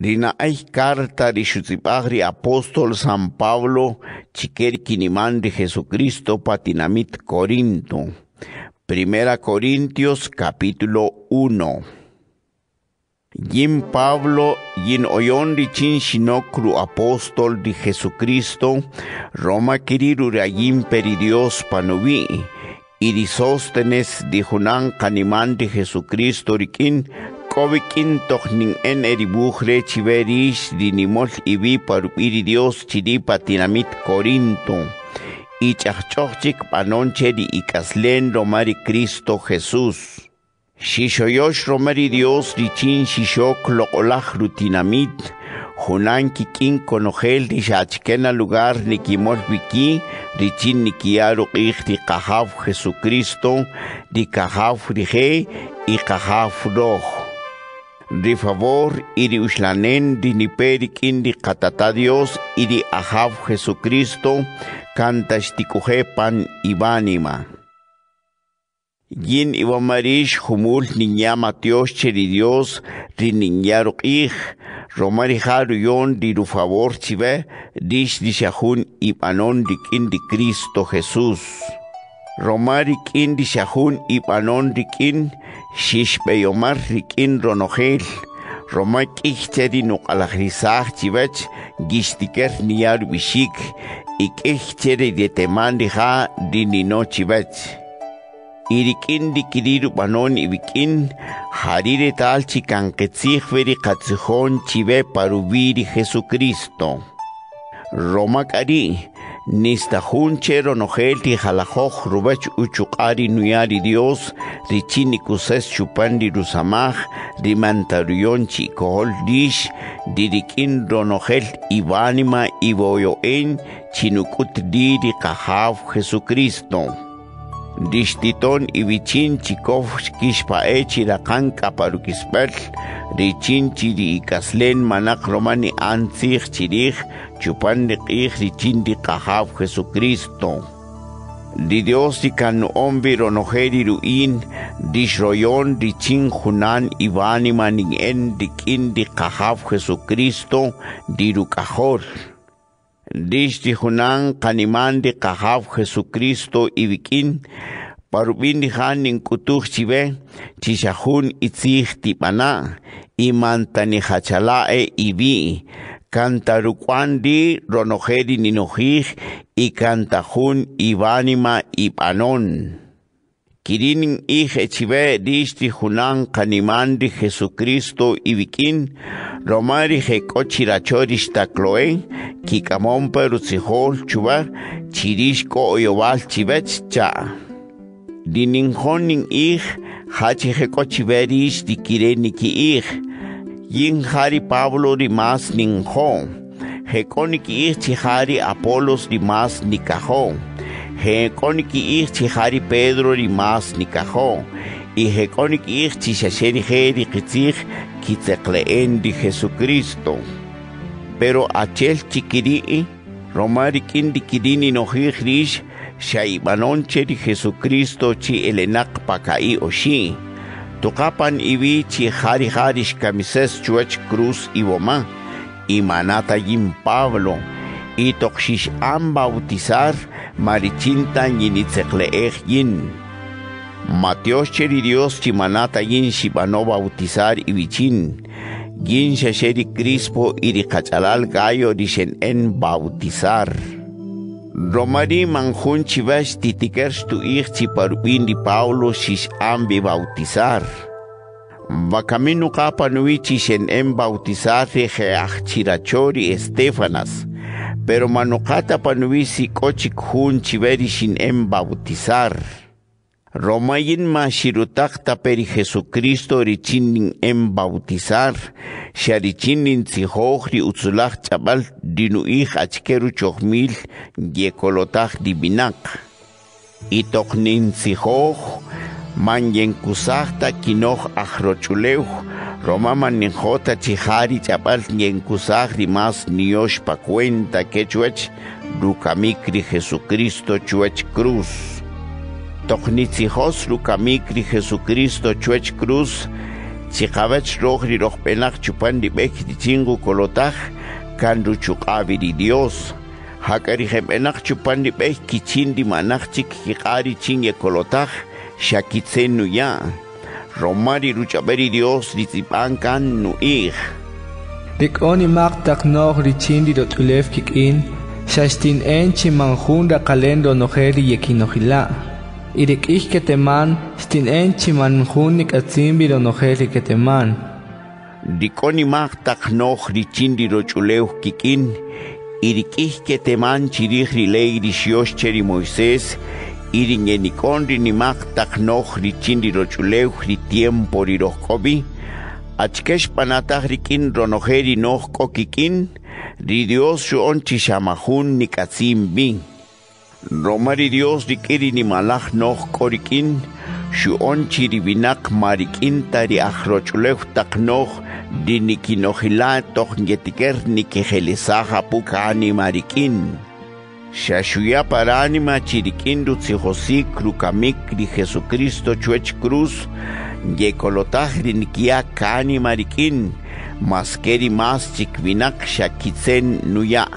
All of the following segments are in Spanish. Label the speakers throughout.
Speaker 1: Rinaay carta de Xutzipagri apóstol San Pablo chiqueri kinimán de Jesucristo patinamit Corinto. Primera Corintios capítulo 1. Yin Pablo yin oyon di chin shinokru apóstol de Jesucristo Roma kiriru yin peridios panuvi y disóstenes di junan canimán de Jesucristo rikin kovikin tohnin en eribujre chiverish dinimol ibi parupiri Dios chiri patinamit Corinto y chachokchik panonche di ikaslen romari Cristo Jesús. Shishoyosh romari Dios richin shishok lokolach rutinamit. Junan kikin konogel di shachkena lugar nikimol biki richin nikiaro ichti kahav Jesucristo di kahav rige y kahav rojo de favor y de uslanen de niperik indi katata Dios y de ahav Jesucristo pan ibanima. Yin ibamarish humul niña Matios cheri Dios di niñaruk ich romari haru yon di ru favor chive dish di shahun ibanon di indi Cristo Jesús. Romari kin di shahun ibanon di kin xixpeyomar rikin ronogel, romak ichteri nuqalajrisaj chivach, gistiker niar bishik, ik ichteri de temandi ha dinino chivach. Irikin dikiriru banon ibikin, harire tal chikanketzijveri katzijon chive parubiri Jesucristo. Romak ari, Nista junchero nojelti jalajoj rubach uchuqari nuyari Dios richini kuses chupandi rusamaj rimantarion kohol dish dirikin ronogel ibanima iboyoen chinukut diri kahav Jesucristo. Dishtiton ibichin chikov kishpa echi rakan kaparukispel richin chiri ikaslen manak romani antzich chirich chupan de qih richin di kahav Jesucristo. Di Dios di kan ombi ronojeri ruin dishroyon di chin junan ibani maning en di di Jesucristo di. Dishti hunan kanimandi kahav Jesucristo ibikin parubindi hanin kutuh chive chishahun itzih tipana imantani hachalae ibi cantaruquandi ronojeri ninojih y cantahun ibanima ipanon. Kirinin ije chive dishti hunan kanimandi Jesucristo ibikin romari hekochirachorish takloe kikamon perutzihol chuba chirishko oyobal chivech cha. Dininjonin ij hachi hekochiverish dikireniki ij yin hari Pablo rimas ninjo. Hekoniki ij chihari Apolos rimas Γεκόνικη ήρθε χάρη πέδρο ημάς νικαχώ. Η γεκόνικη ήρθε σε σέρι χέρι κτσίχ και τεκλεέντη Χεσού Κρίστο. Πέρο ατσέλ τσι κυρίοι, ρομάρι κίνδι κυρίνι νοχή χρίς, σε αιμανόν τσέρι Χεσού Κρίστο τσι ελενάκ πακαί οσί. Το κάπαν ιβί τσι χάρι χάρις καμισές τσουέτς κρούς ιβωμά, η μανάτα γιν Παύλο, y am bautizar marichinta yinitzekleej yin. Mateos cheri Dios chimanata yin shibano bautizar ibichin. Yin shasheri Crispo iri kachalal gallo en bautizar. Romari manjun chivash titikers tu ich chiparuin di Paulo shish ambi bautizar. Bakaminu kapanui chishen en bautizar rejeach chirachori Estefanas. Pero manukata panui si kochik hun chiveri shin en bautizar. Romayin ma shirutakta peri Jesucristo richinin en bautizar, sharichinin tzihojri utzulach chabal dinuich achkeru chochmil yekolotach dibinak. Itoknin tzihoj, man yenkusachta kinoch achrochuleuj, Roma man ninjota chihari chabal yenkusachri mas niosh pa cuenta que chuech, dukamikri Jesucristo chuech cruz. Tocnitzihos lukamikri Jesucristo chuech cruz, Chikabach rohri rohpenak chupan di bek di chingu kolotaj kan ruchuqabi di Dios. Hakari hepenak chupan di bek kichin di manak chik kikari chinge kolotaj shakitsen nuya. Romari ruchaberi Dios di tipan kan nuih.
Speaker 2: Dik oni mak tak noh richin di dot ulef kikin, shastin en chimanjun da kalendo nojeri yekinojila. Irik keteman, stin en chimanjun nik atzimbi do nojeri keteman.
Speaker 1: Dikoni mak tak noh richin di rochuleu kikin, irik ich keteman chirih rilei di shios cheri Moisés, iringenikon ri nimak tak noh richin di rochuleu ri tiempo ri rohkobi, achkesh panatah rikin ronojeri noh kokikin, ri Dios shuon chishamahun nikatzim bin. Romari Dios rikiri ni malach noh korikin, shuon chiribinak marikin tari achrochuleu tak noh di nikinohila toh ngetiker nikihelisaha pukani marikin. Shashuya paránima chirikin rutzihosik rukamik di Jesucristo chuech cruz, yekolotahri nikia kani marikin, maskeri mas chikvinak shakitsen nuya.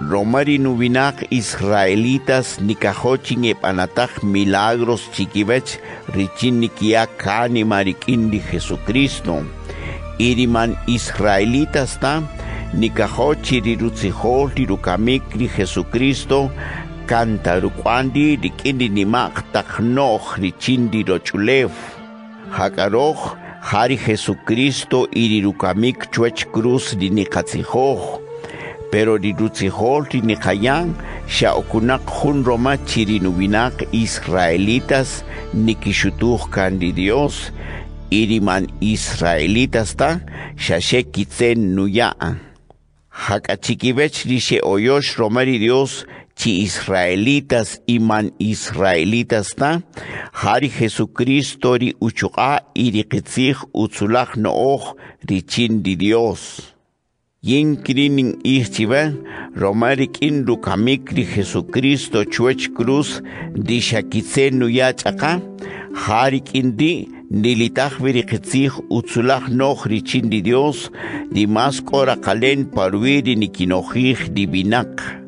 Speaker 1: Romari nubinak israelitas nikahochin epanatah milagros chikibech richin nikia kani marikin di Jesucristo. Iriman israelitas ta nikahochi rirutzihol rirukamik ri Jesucristo canta rukwandi rikindi nimak taknoh richindi rochulev. Hakaroj hari Jesucristo irirukamik chuech cruz rinikatzihoj. Pero rirutzihol rinikayan shaokunak hun roma chirinubinak israelitas nikishutuh kandi Dios. Iriman israelitas ta shashekitzen nuya. Hakachikibech dice oyosh romari Dios chi israelitas iman israelitas ta hari Jesucristo ri uchuqa iri qitzih utzulach nooh richin di Dios. Yin krinin ihchiba romari kin rukamik ri Jesucristo chuech cruz di shakitzen nuya chaka hari kindi nilitah viriqitzih utzulaj noh richin di Dios, di mas kora kalen parwiri nikinojih divinak.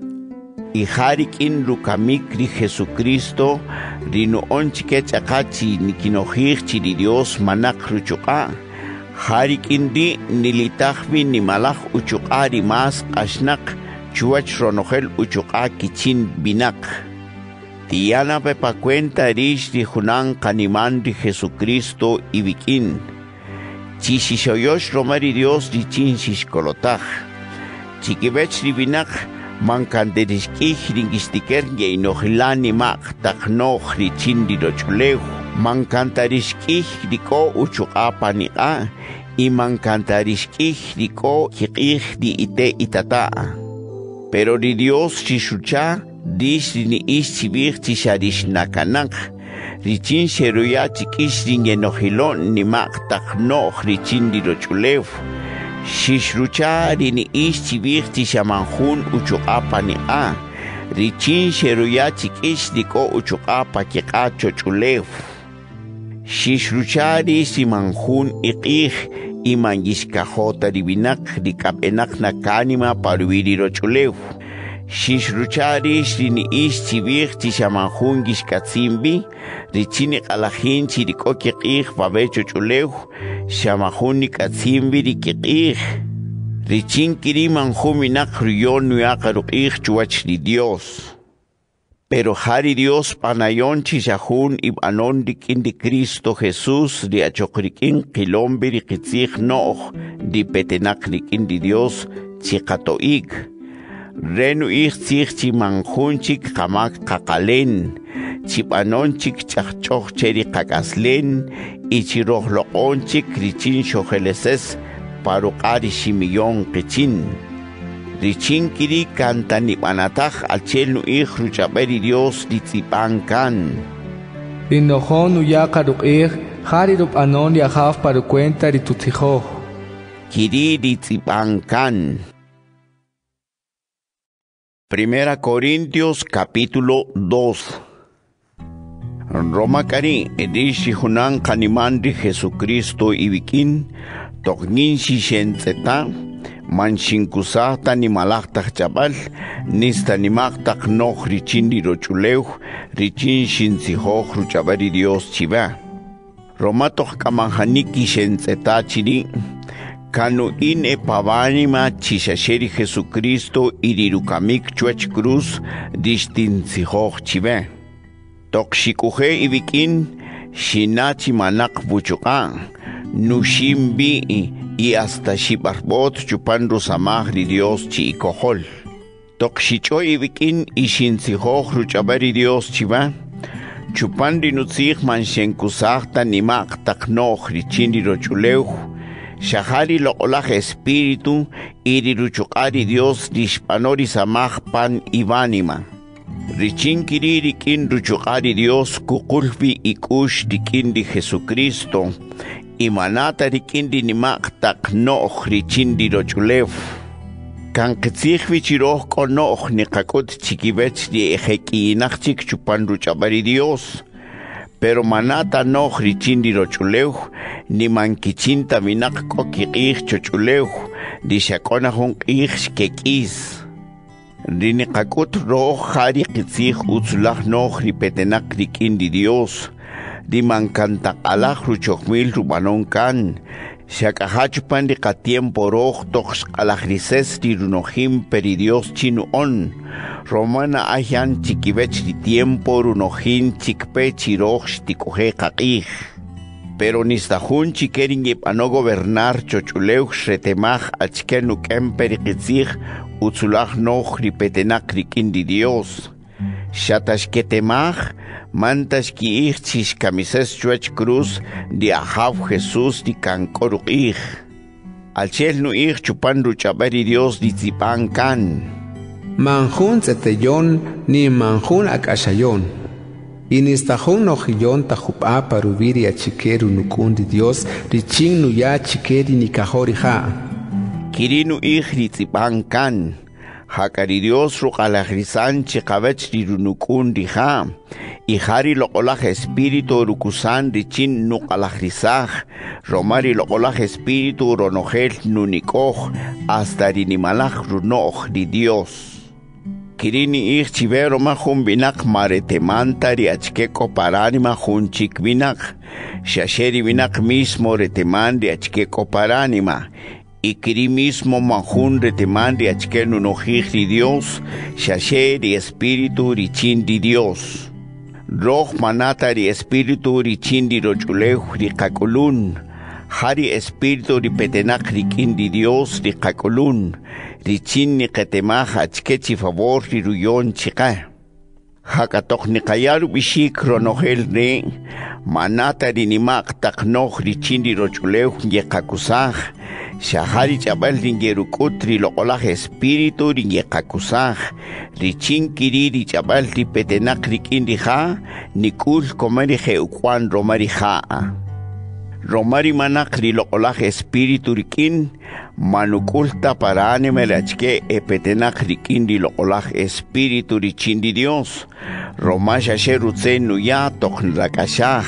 Speaker 1: Y harikin rukamik ri Jesucristo, rinu onchike chakachi nikinojih chi di Dios manak ruchuka. Harikin di nilitahvi ni malach uchuka di mas ashnak, chuach ronojel uchuka kichin binak. Tiana pepa cuenta rish di Junan Canimán de Jesucristo y Vikin. Chishishoyosh romari Dios di chinchish kolotaj. Chikibech ribinak mankanderishkih ringistiker ge inojilani mak taknoh richin di rochulew. Mankantarishkih riko uchuqapa niqa. Y mankantarishkih riko hikih di ite itata. Pero di Dios chishucha dish ni ish chibir chisharish nakanak. Richin sheruya chikish ringenojilon ni mak taknoh richin di rochulew. Shishrucha ni ish chibir tishamanjun uchuqapa ni a. Richin sheruya chikish diko uchuqapa kika chochulew. Shishrucha simanjun iqih iman yishkajota ribinak rikapenak nakanima parwiri rochulew. Shishruchari shrini ish chibich tishamanjun gishkatsimbi, richini qalajin chirikoki qih babecho chulew, shamajun nikatsimbi rikiqih. Richin kiri manjuminak ruyon nuyakarukih chuach di Dios. Pero hari Dios panayon chishahun ibanon dikin di Cristo Jesús di achokrikin kilombi rikitzih noh di petenak dikin di Dios chikatoig. Renu ich sich chi manjunchik kamak kakalen, chipanonchik chachchoch cheri kakaslen, ichirohloqonchik richin shojeleses parukari shimiyon kichin. Richin kiri kantani panataj alchel nu ich ruchaberi Dios ditzipan kan.
Speaker 2: Rinojon uyaka ruk'ih, hari rup anon yahaf para cuenta ritutzijoj.
Speaker 1: Kiri ditzipan kan. Primera Corintios capítulo 2 Roma kari edishi hunan kanimandi Jesucristo ibikin toknin shishentzeta manchinkusahta nimalaqtaq chapal nista nimaqtaq noq richindi rochuleuj richin shinsijoq ruchabari Dios chiva romatoq k'amanjaniki xentz'etachiri kanu in e pavanima chishasheri Jesucristo irirukamik chuech cruz distinsijoq chive. Toqxikuje ibikin shinachi manak buchuqa nushimbi y hasta shibarbot chupan rusamajri Dios chi ikojol toqxich'o ibikin ishinsijoq ruch'abari Dios chiva chupan rinutzij manshenkusajta nimaq taqnoj richini rochuleuj Shahari loqolaj espíritu iri ruchuqari Dios dishpanori samajpan ibanima. Richinkiri rikin ruchuqari Dios kukulpi ikush rikindi Jesucristo. Imanata rikindi nimaq no'j richindi rochulev. Kanqitzij vichiroj kono'j niqakut chikibech di ejekinachchik chupan ruchabari Dios pero manata no richindi rochuleuj ni mankichinta minak kokiqij chochuleuj. Di xakona jun qij xkek'is rini qak'ut roj jari qitzij utzulaj noj ripetenak rik'in di Dios. Di mankantaq'alaj ruchojmil rubanon kan xak'ajachupan ri qatiempo roj toj xq'alaj rises ri runojim peri Dios chinu'on. Romana ayan chiquibech tiempo runojin chikpe chiroj xtikoje qaqij pero nistajun chikerin yip'ano gobernar chochuleuj xretemaj achke nuk'em periqitzij utzulaj noj ripetenak Dios xataxketemaj mantax ki'ij chixkamises chuech cruz di ajaw Jesús di kankoruq'ij alchel nu'ij chupan ruch'abari Dios di tzipan kan
Speaker 2: manjun tzeteyon ni manjun akashayon. Inistajun nojiyon tajup'a parubiri achikeru nukundi Dios richin nuya chikeri nikajori ha.
Speaker 1: Kirinu ijri tzipan kan. Hakari Dios ruqalajrisan chikabech rirunukundi ha. Ijari loqolaj espíritu rukusan richin nuqalajrisaj. Romari loqolaj espíritu ronojel nunikoj hasta rinimalaj runoj di Dios. kirini ih chivero ma jun binak maretemanta ri achkeko parani ma jun chik binak shasheri binak mismo reteman ri achkeko ikiri mismo ma jun reteman ri achkenu nojij ri Dios shasheri espíritu ri chin di Dios. Roj manata ri espíritu ri chin di rochulej ri kakulun hari espíritu ri petenak ri kin di Dios ri kakulun richin ni qetemaj achkechi favor riruyon chiqa. Hakatok ni kayaru bishik ronojel ne, manata rinimak taknoj richin di rochuleuj yekakusaj, shahari chabal ringerukut rilokolaj espíritu rinyekakusaj, richin kiriri chabal ripetenak rikindi ha, nikul komari jeukuan romari haa. Romari manak rilokolaj espíritu rikin, manukulta para animelachke epetenak rikindi lokolaj espíritu richindi Dios. Romasha sherutze nuya toknrakashaj.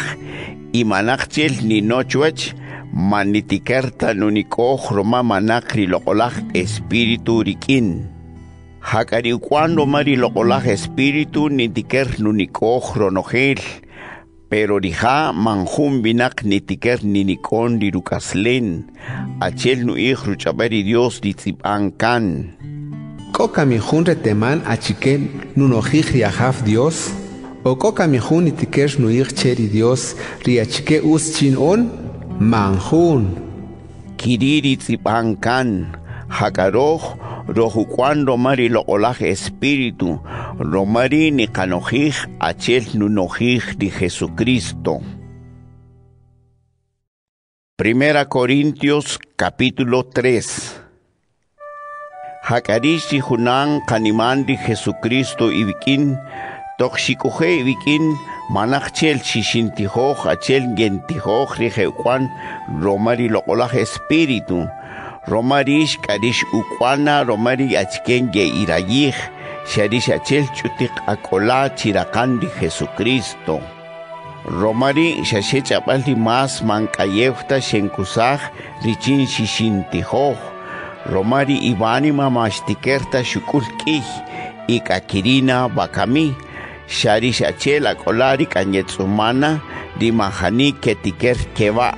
Speaker 1: Imanakchel ni nochwech manitikerta nunikoj roma manakri lokolaj espíritu rikin. Hakari cuando mari lokolaj espíritu nitiker nunikoj ronojel pero rija manjun binak nitiker ninikon dirukaslen, achel nu ij ruchabari Dios ditzipan kan.
Speaker 2: Koka mi jun reteman achiken nunojij riajaf Dios, o koka mi jun nitiker nu ij cheri Dios riachike us chin on, manjun.
Speaker 1: Kiriri tzipan kan, hakaroj, roju cuando mari lokolaj espíritu, romari ni kanojij achel nunojij di Jesucristo. Primera Corintios capítulo 3 Hakarishi hunan kaniman di Jesucristo ibikin, tokshikuhe ibikin, manachchel shishintijoj achel gentijoj rijeuan romari lokolaj espíritu, romarish karish ukwana romari achken ge irayij, sharish achel chutik akola chirakan di Jesucristo. Romari xaxechapalti mas mankayefta xenkusaj richin xixintijoj. Romari ibanima maxtikerta xukulkij ikakirina bakami. Xarish achela kolari kanyetsumana di mahani ketiker keba.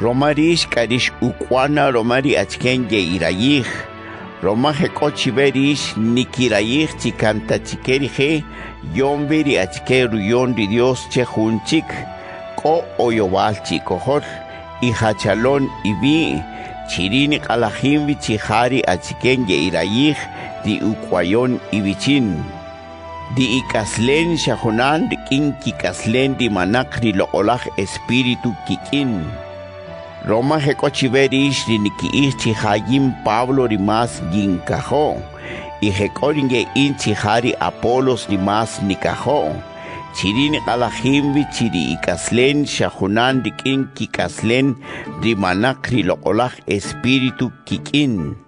Speaker 1: Romarish karish ukwana romari achkenye irayij. Roma hekochi berish nikirayij chikanta chikerije yon beri achkeru yon di Dios che junchik ko oyobal chikohol y hachalon ibi chirini kalahimbi chihari achkenye irayij di ukwayon ibichin. Di ikaslen shahunan di kinki kaslen di manakri lo olah espiritu kikin. Roma hekochiberish di nikiichi hayim Pablo rimas ginkaho. Y hekoringe inchi hari Apolos rimas nikaho. Chirini kalahimbi chiri ikaslen shahunan di kinki kaslen di manakri lo olah espiritu kikin.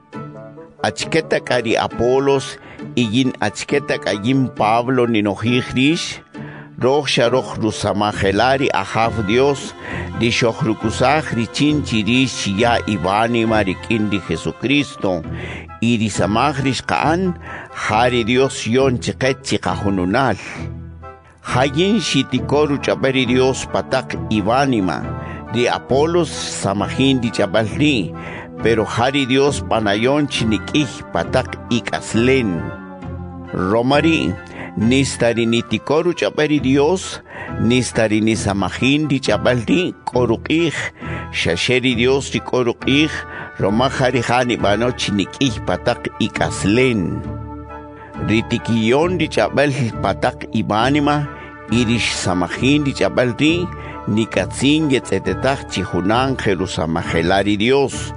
Speaker 1: Achketa kari Apolos igin achketa kayim Pablo ninojihrish, roh sharoh rusamajelari ahaf Dios, di shohrukusaj richin chirish ya ibani marikin di Jesucristo, y di samajrish kaan, hari Dios yon chiket chikahununal. Hayin shitikoru chaberi Dios patak ibanima, di Apolos samahin di chabalri, pero hari Dios panayon chinikih patak ikaslen. Romari, nistari nitikoru chapari Dios, nistari nisamahin di chabaldi korukih, shasheri Dios di Roma hari hani bano chinikih patak ikaslen. Ritikiyon di patak ibanima, irish samahin di chabaldi, nikatsin yetzetetach chihunan jerusamajelari Dios.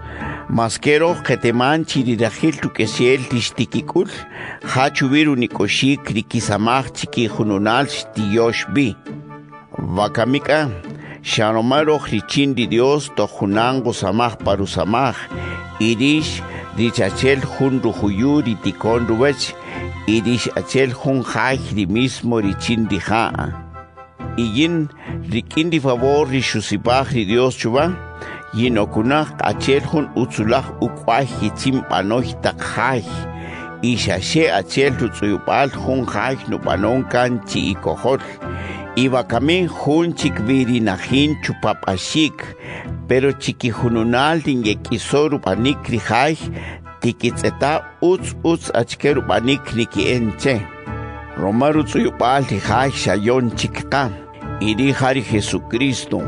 Speaker 1: Maskero keteman chirirajil tu kesiel tishtikikul, hachubiru nikoshik rikisamach chiki jununal tiyosh bi. Vakamika, shanomaro richin di Dios to junango samach parusamach, irish richachel jun ruhuyu ritikon rubech, irish achel jun ri mismo richin di haa. Iyin rikin di favor rishusipach ri Dios chuba, yinokunaj achel jun utzulaj ukwaj hitzim panoy takhaj ishashe achel tutzuyupal jun jaj nupanon kan chi ikojol ibakami jun chikbiri najin chupapashik pero chikijununal tinyekisor upanik rijaj tikitzeta utz utz achker upanik nikienche romaru tsuyupal tijaj shayon chikka iri Jesucristo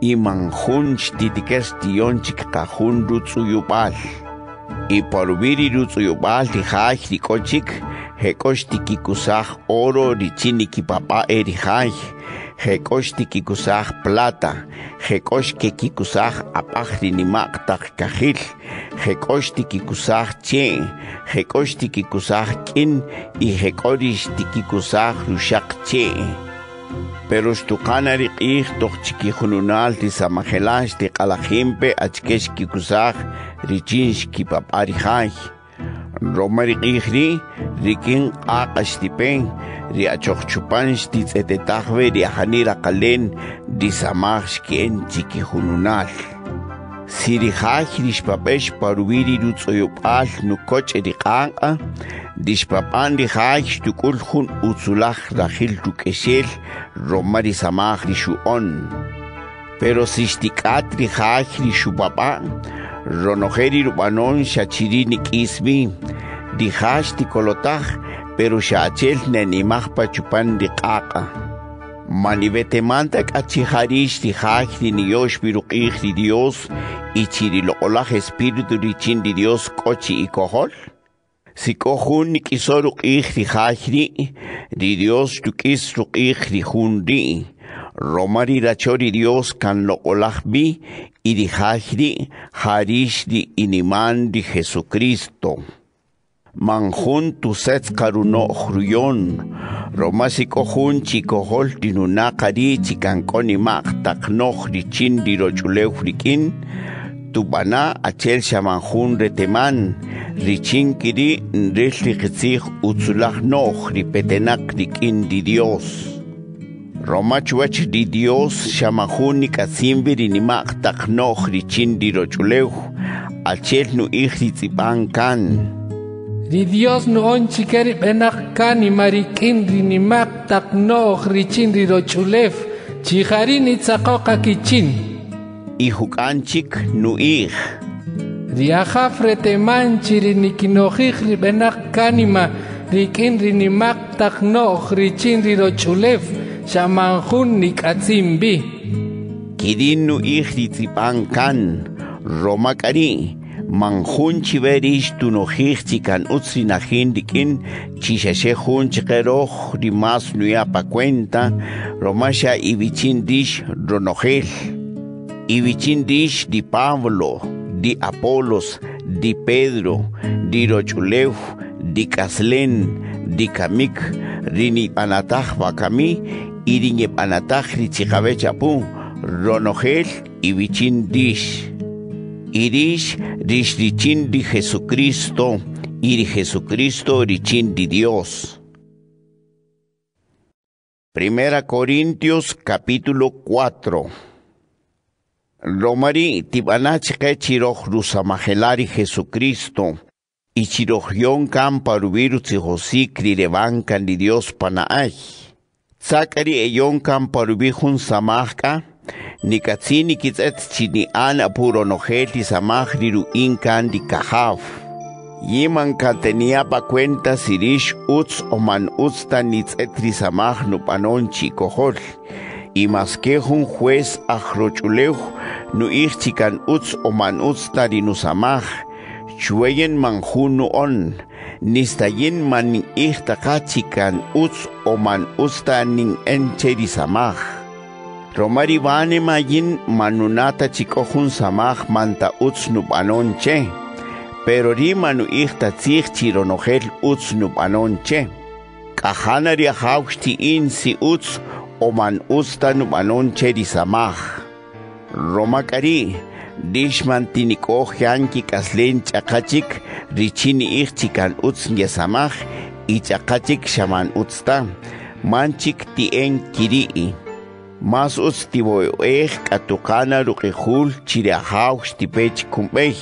Speaker 1: imanjunch titikes tiyonchik kajun rutzuyupal iporviri rutzuyupal tijaj rikochik hekosh tikikusaj oro richini kipapa'e rijaj hekosh tikikusaj plata hekosh kekikusaj apaj rinimaqtaq kajil hekosh tikikusaj chee hekosh tikikusaj k'in y hekorix tikikusaj ruxaq chee pero xtuqana riq'ij toj chikijununal tisamajelax tiq'alajimpe achkex kikusaj richin xkipap'arijaj roma riq'ij ri rikin q'aq'ax tipen ri achojchupan xtitz'etetajbe ri ajani raqalen risamaj xk'en chikijununal sirijaj rixpapex parubiri rutz'oyop'al nukoch' riq'anqa dixpapan rijaj xtuk'ul jun utzulaj rajil tuk'exel roma risamaj rixu'on pero si xtik'at rijaj rixupapa ronojeri rub'anon xachiri nik'ismi rijaj xtikolotaj pero xachel nenimaj pachupan riq'aqa manibetemanta k'achijarix rijaj riniyox biruq'ij ri Dios y chiriloq'olaj espíritu richin ri Dios k'ochi ikojol sikojun nik'isor uq'ij rijaj ri Dios tuk'is ruq'ij ri jun ri roma riracho ri Dios kan loq'olaj bi y rijaj ri jarix ri iniman ri Jesucristo manjun tusetz karuno'j ruyon roma sikojun chikojol tinunaqari chikanq'onimaq taqnoj richin riroch'ulew rik'in tubana achel xamanjun reteman richin kiri ril riqitzij utzulaj noj ripetenak rik'in ri Dios. Romachuach di Dios shamahuni kasimbiri ni mak taknoch richin di rochuleu. Achel nu ihri tsipan kan.
Speaker 3: Ri Dios no onchi keri benak kani marikin ri ni mak taknoch richin ri rochulev chihari ni tsakoka kichin.
Speaker 1: Ihukanchik nu ih.
Speaker 3: Ri ajafre te manchi ri ni kinojich ri benak kanima rikin ri ni mak taknoch richin ri rochulev shamanjun ni katsimbi.
Speaker 1: Kidin nu ihri tsipan kan. Romakari. Manjun chiverish tunojich chikan utsi najin dikin chishashe jun chikeroj rimas nuya pa cuenta romasha ibichin dish ronojel ibichin di Pablo di Apolos di Pedro di Rochulev di Caslen di Kamik rini panataj bakami iringe panataj richijabechapu ronojel ibichin dish Irish Rishrichin di Jesucristo, Iri Jesucristo Richin di Dios. Primera Corintios capítulo 4. Romari tibanachke chiroch rusamajelari Jesucristo. Y chirojion kan parubiru tzijosi krirebankan di Dios panaay. Zakari eyon kan parubijun samahka nikatsini kitzet chini an apuro nojeti samahri inkan di kahaf. Yiman tenía pa cuenta sirish uts oman utsta nitzetri samah nu panonchi kohol. Y más que un juez ajrochuleu nu ichchikan uts oman utsta nu samah. Chueyen manjunu on. Nistayin man ichtakachikan uts oman usta nin encheri samah. Romari vane mayin manunata chikohun samaj manta uts nubanonche. Pero ri manu ihta tzich chironogel uts nubanonche. Kahana ri hauchti in si uts o man usta nubanonche di samaj. Romakari, dishman tinikoh yanki kaslen chakachik richini ichchikan uts ngesamaj y chakachik shaman utsta. Manchik tien kirii. Mas uts tiboy eh katukana ruqihul chirahaw stipech kumbej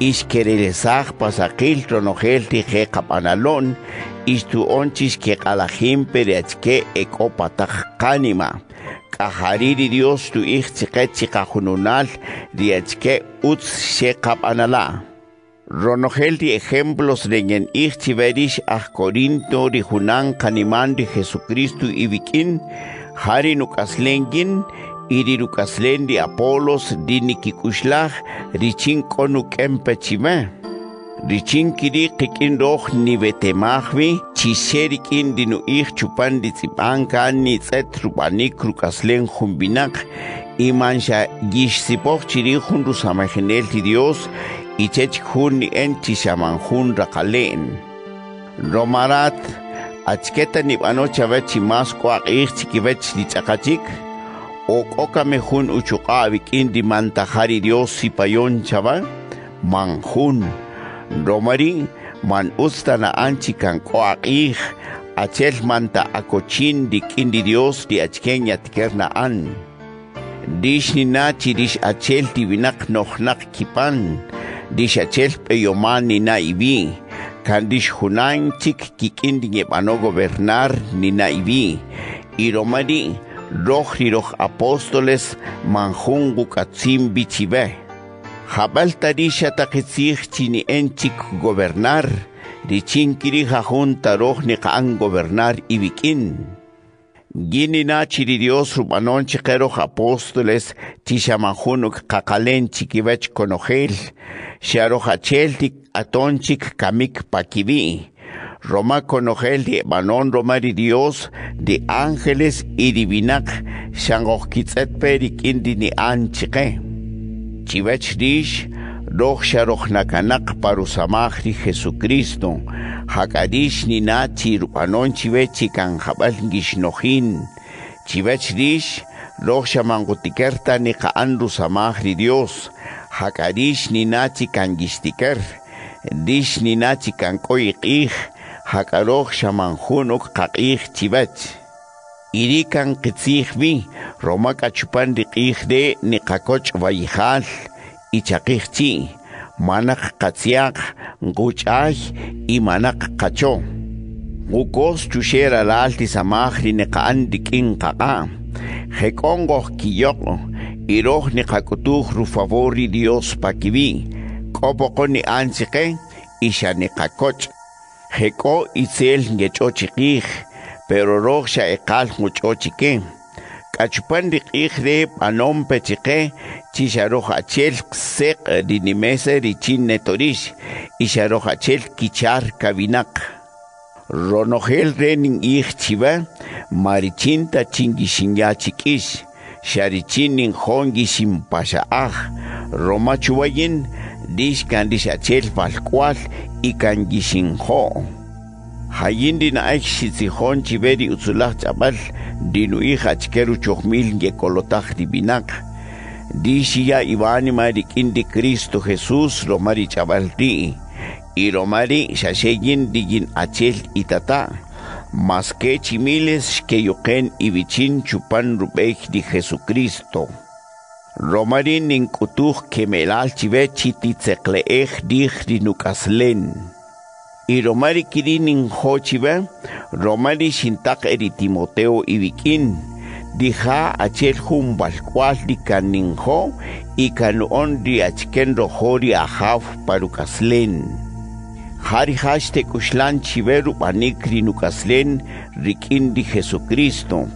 Speaker 1: ish kerelesaj pasakil tronojel tije kapanalon ish tu onchis ke kalajim periachke ekopataj kanima kahariri Dios tu ich tzike chikajununal riachke uts she kapanala Ronogel di ejemplos rengen ich chiverish aj Corinto rijunan kaniman de Jesucristo ibikin hari nukaslengin iri nukaslen di Apolos di nikikushlah richin konu kempechime. Richin kiri kikin roh ni betemahvi chiserikin di nu ich chupan di tsipanka ni tset rupanik rukaslen jumbinak imansha gish sipoch chiri jun rusamajenel ti Dios y chech jun ni en chishaman jun rakalen. Romarat achketa nib'ano chabet chimas kwaq'ij chikibet nitz'aqachik o k'okame jun uchuqa' bik'in di mantajari Dios sipayon chaba man jun romari man usta na'an chikan k'o'aq'ij achel manta akochin di k'in di Dios di achken yatker na'an dish nina chirish achel tibinaq nojnaq kipan. Dish achel p'eyoman nina ibi kandish hunan chik kikindi ngebano gobernar ni naibi iromari roh roh apóstoles manjungu katsim bichibe. Jabal tarisha takitsich chini enchik gobernar richin kiri jajun taroh ni kaan gobernar ibikin. Gini na chiri Dios rubanon apóstoles tishamanjunuk kakalen chikibech konojel xarojacheltik atonchik kamik pakibi. Roma konojel de banon romari Dios de ángeles y divinak shangokitzet perik indi ni anchique chivech dish roh sharojnakanak parusamahri Jesucristo. Hakadish ni na chirupanon chivechi kan jabal gishnojin chivech dish roh shamangotikerta ni kaan rusamahri Dios. Hakadish ni nachi kan gistiker dish ni nachi kan koiqih hakaroj shamanjunuk qaqih chivech irikan qitzijmi roma kachupan riqijde niqakoch vayijal ichaqijchi manaq qatsiaq nguch'ay y manaq qacho. Ngukos chuxera lalti samajri niqa'an rik'in qaqa. Jek'ongoj kiyoq iroj niqak'utuj ru favori dios pakibi k'opoqo ni antsiqe y xa niqakoch' jek'o itzel ngech'ochiqij pero roj xa iqal nguch'ochike k'achupan riq'ij re b'anom pechiqe chi xaroj achel qseq rinimese richin netorix y xaroj achel kichar kabinaq ronojel re nin'ij chiva marichinta chingishinya chik'ix xarichin ninjon giximpaxa'aj roma chuwayin dix kan dix achel falkual y kan gixinjo' hayin din ay xitzijón chiberi utzulaj ch'abal dinu hija achkeru chojmil ngekolotaj dibinak di xiya ibani mari kindi Cristo Jesús lo mari ch'abal ri y lo mari xaxeyin digin achel itata mas que chimiles que yoquen ibichin chupan rubej di Jesucristo Romari ninkutuj kemelal chive chititzekleej dij dinukaslen. Y Romari kirinin hochive, Romari shintak eri Timoteo ibikin, dija achel hum balcual di kaninho y kanuon di achken rohori ahav parukaslen. Hari hashte kushlan chiveru panikri nukaslen rikin di Jesucristo,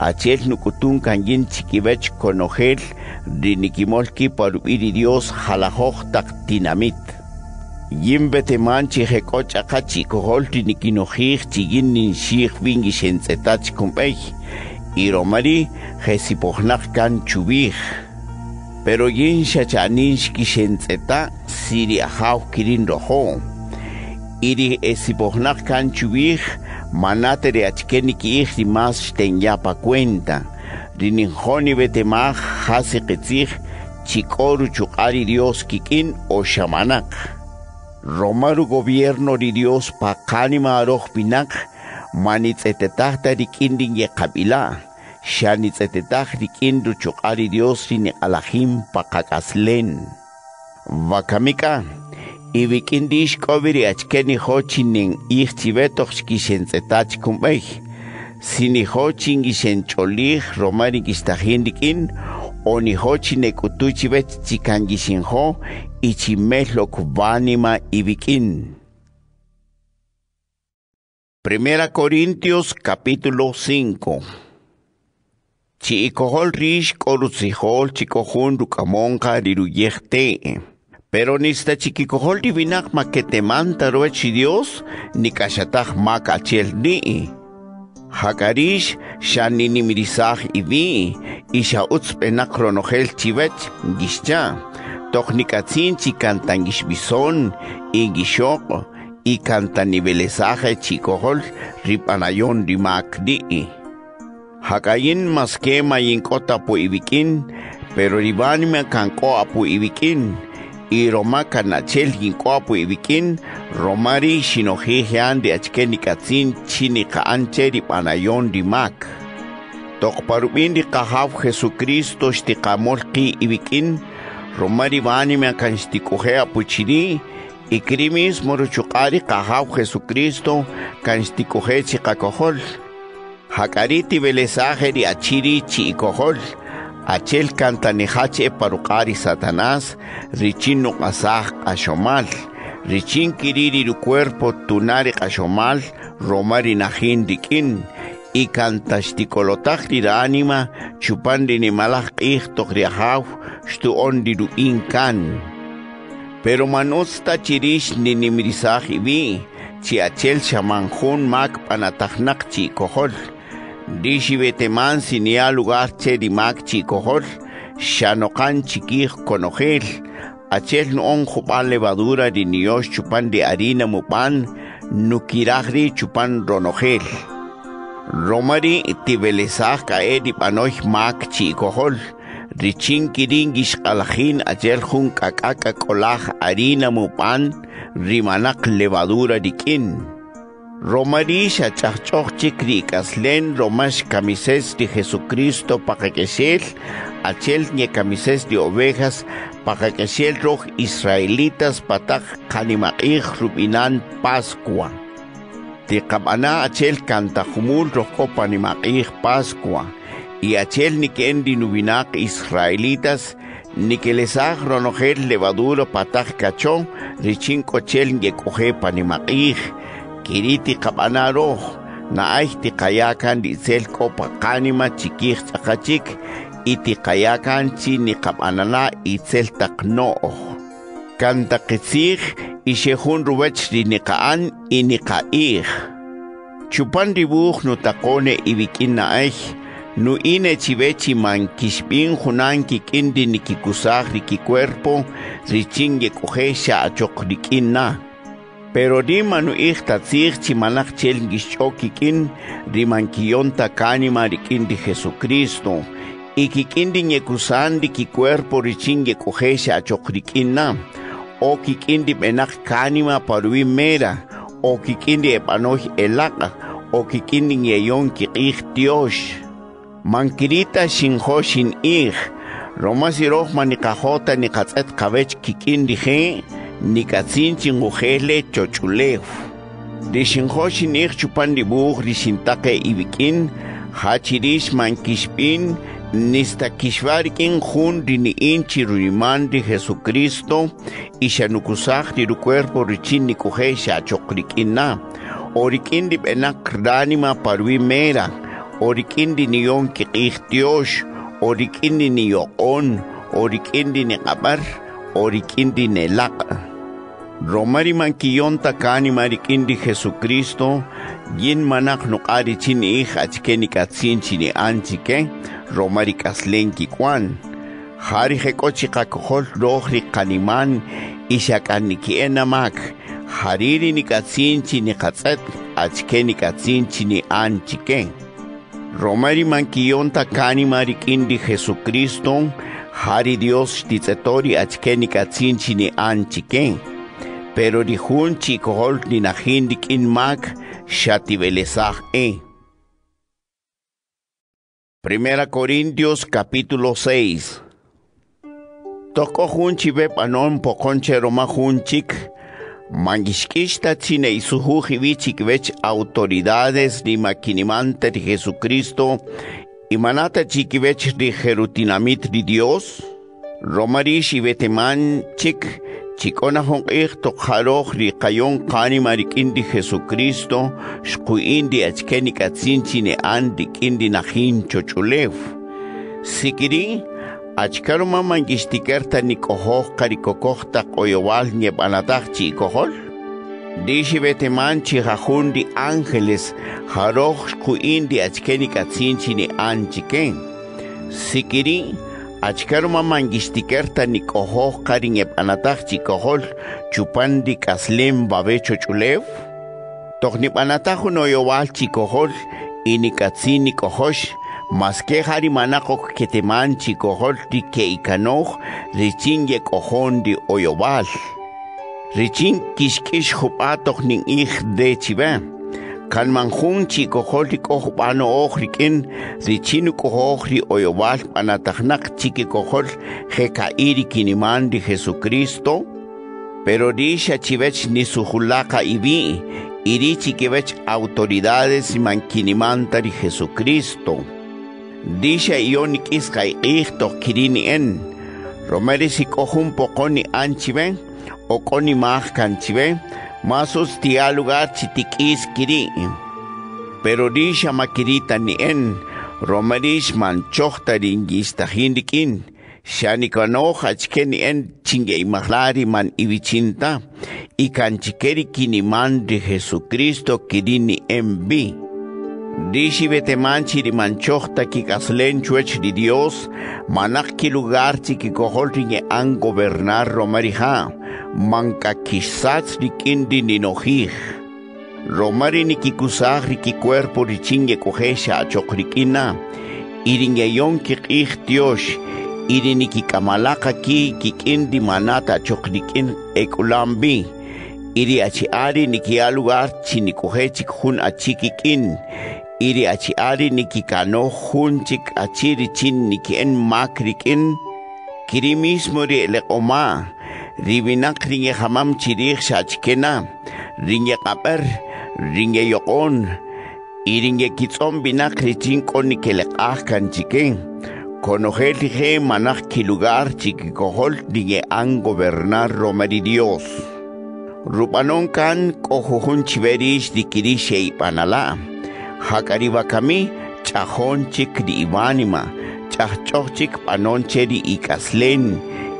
Speaker 1: achel nukutun kanyin chikivech konogel, rinikimolki parubiri Dios halahoj tak dinamit. Yimbe temanchi hekoch akachi koholti nikinojij chigin nin shich vingi shenzetach kumpej. Iromari jesipojnak kan chubij. Pero yin shachaninsh kishentzeta siri ahaw kirin rojo. Iri esipojnak kan chubij manatere achkeniki ih mas shtenyapa cuenta. rininjoni betemaj hasi qitzij chikoru chuqari Dios kikin o shamanak. Romaru gobierno di Dios pakanima aroj pinak manitzetetahta rikindin ye kabila. Shanitzetetah rikindu chuqari Dios rini alahim pakakaslen. Vakamika, ibikindish kobiri achkeni hochinin ihchibetoch xkixentzetach kumbej. sinihochin gishencholij romari gistahindikin onihochin ekutuchibet chikangishinjo ichimehlok vanima ibikin. Primera Corintios capítulo 5 Chiikohol rish korutzihol chikohun rukamonka. Pero nista chiquikohol divinak maketemanta roechi Dios ni kashatah makachel ni. Hakarish shaninimirisaj ibi, isha utzpenak ronojel chivech gishcha, tohnikatzin chikantangish bison, igishok, y cantanibelesaje chikohol ripanayon rimak di. Hakayin maske mayinkota po ibikin, pero ribanime kanko apo ibikin, y Roma kanachel hinko apo ibikin, Romari shinojijean de achkenikatzin chinika anche ripanayon rimak. Tokparubin di kahav Jesucristo shtikamolki ibikin, Romari banime kan shtikoje apuchini, y krimis moruchukari kahav Jesucristo kan shtikoje chikakohol. Hakariti belesaje di achiri chikohol. Achel cantanihache parukari Satanás, richino asaj ashomal. Richin kiriri ru cuerpo tunari ashomal, romari najin dikin. Y cantashtikolotaj lira anima, chupandi ni malaj ih tokriahav, shtu ondi ru inkan. Pero manusta chirish ni nimirisaj ibi, chi achel shamanjun mak panatajnak chi kohol. Dishi beteman sinia lugar che di mak chi kohol, shanokan chikij konojel, achel no on jupan levadura di nios chupan de harina mupan, nukiragri chupan ronojel. Romari di panoy mak chi kohol, richin kiringish alajin achel harina mupan, rimanak levadura kin. Romarisha chachokchik rikaslen romash camises de Jesucristo paquequesiel, achel nye camises de ovejas paquequesiel roj israelitas patak kanimaich rubinan Pascua. De kamana achel cantahumul rojko panimaich Pascua. Y achel ni kendi nubinak israelitas ni que les ronojer levaduro patak cachón richin cochel nye coge panimaich kiriti qabanaro na ayti qayakan disel kopa qanima chikij tzaqachik iti qayakan chi ni qabanala itzel taqno'oj kan taqitsij ixejun ruwech ri niqa'an y niqa'ij chupan ribuj nutaqone ibikin na'ej nu ine chivechi man kixb'in junan kik'in ri nikikusaj ri kikuerpo richin yek'uje xa achoq rik'in na' pero rimanu ihta tzig chimanach chel kin riman kiyonta kanima rikin di Jesucristo y kikin di nyekusan di ki cuerpo richin yekujesha achokrikin na o kikin di menak kanima parui mera o kikin di epanoch elaka o kikin di nyeyon kikich Dios mankirita shinho shin ih Roma siroh manikajota nikatzet kabech kikin di he nikatzinchi ngujele chochulef. Rishinhoshi nik chupan dibuj rishintake ibikin, hachirish mankishpin, nista kishvarikin jun rini inchi ruriman de Jesucristo, y shanukusach di cuerpo richin nikuje shachokrikin na. Orikin di benak ranima parwi mera, orikin di niyon kikich Dios, orikin di niyoon, orikin di nikabar, orikin nelaka. Romari mankiyon takani marikindi Jesucristo, yin manak nukari chini ich achkeni katsin chini anchike, romari kaslenki kwan. Hari hekochi kakohol rohri kaniman, ishakaniki enamak, hariri ni katsin chini katset, achkeni katsin chini anchike. Romari mankiyon takani marikindi Jesucristo, hari Dios titzetori achkeni katsin chini anchike pero di hun ni nahindik in mag shativelesaj e. Primera Corintios capítulo 6 Toko hun chive panon poconche roma hun chik Mangishkishta chine isuhu vech autoridades ni maquinimante de Jesucristo y manata chikivech de jerutinamit de Dios Romarish y chik chikona hon esto kharoj ri qayon qani marik indi Jesucristo shqu indi achkeni katsinchine andi indi nahin chochulev sikiri achkaro mama ngistikerta ni kohoj karikokohta qoyowal niebanatach chi kohol Dishi beteman chi jajundi ángeles jaroj shqu indi achkeni katsinchine anchiken. Sikiri achkaruma mangistikerta nikohoj karinep anatach chikohol chupandi kaslim babecho chulev. Tohnip anatajo noyowal chikohol inikatsin nikohosh maske hari manakok keteman chikohol di keikanoj richin yekojon di oyowal. Richin kishkish jupatok nin ij de chibem kan manjun chikoholi kohbano ohrikin richinu kohohri oyowal panatajnak chikikohol jekairi kiniman di Jesucristo. Pero risha chivech ni sujulaka ibi iri chikivech autoridades mankinimanta di Jesucristo. Disha ionik iskay ihto kirini en romeri si kohun pokoni anchive o koni mahkanchive masos tia lugar chitikis kiri. Pero di siya makirita ni en, romarish man chokta ringista hindikin, siya ni kanoh achke ni en chinge imahlari man ibichinta, ikan chikeri kiniman de Jesucristo kiri ni embi. Dishi betemanchi di manchohta ki kaslen chuech di Dios, manak lugar chi ki kohol ringe an gobernar romarija, manka kisats di kindi ni nojij. Romari ni kikusaj ri ki cuerpo ri chinge kojesha achokrikina, iringe yon ki kij Dios, iri ni ki kamalaka ki ki kindi manata achokrikin ekulambi, iri achi ari nikia lugar chinikujechik hun achikikin iri achi ari nikikano hunchik achiri chin nikien makrikin kiri mismo ri leqoma ribinak ringe hamam chirich shachkena ringe kaper ringe yokon. Iringe kitzon binak richin koni kelekah kan chiken konojel he manak kilugar chikikohol ringe an gobernar romari Dios. Rupanon kan kohujun chiverish dikiri shei panala hakaribakami chahon chik di ibanima chahchochik panon cheri ikaslen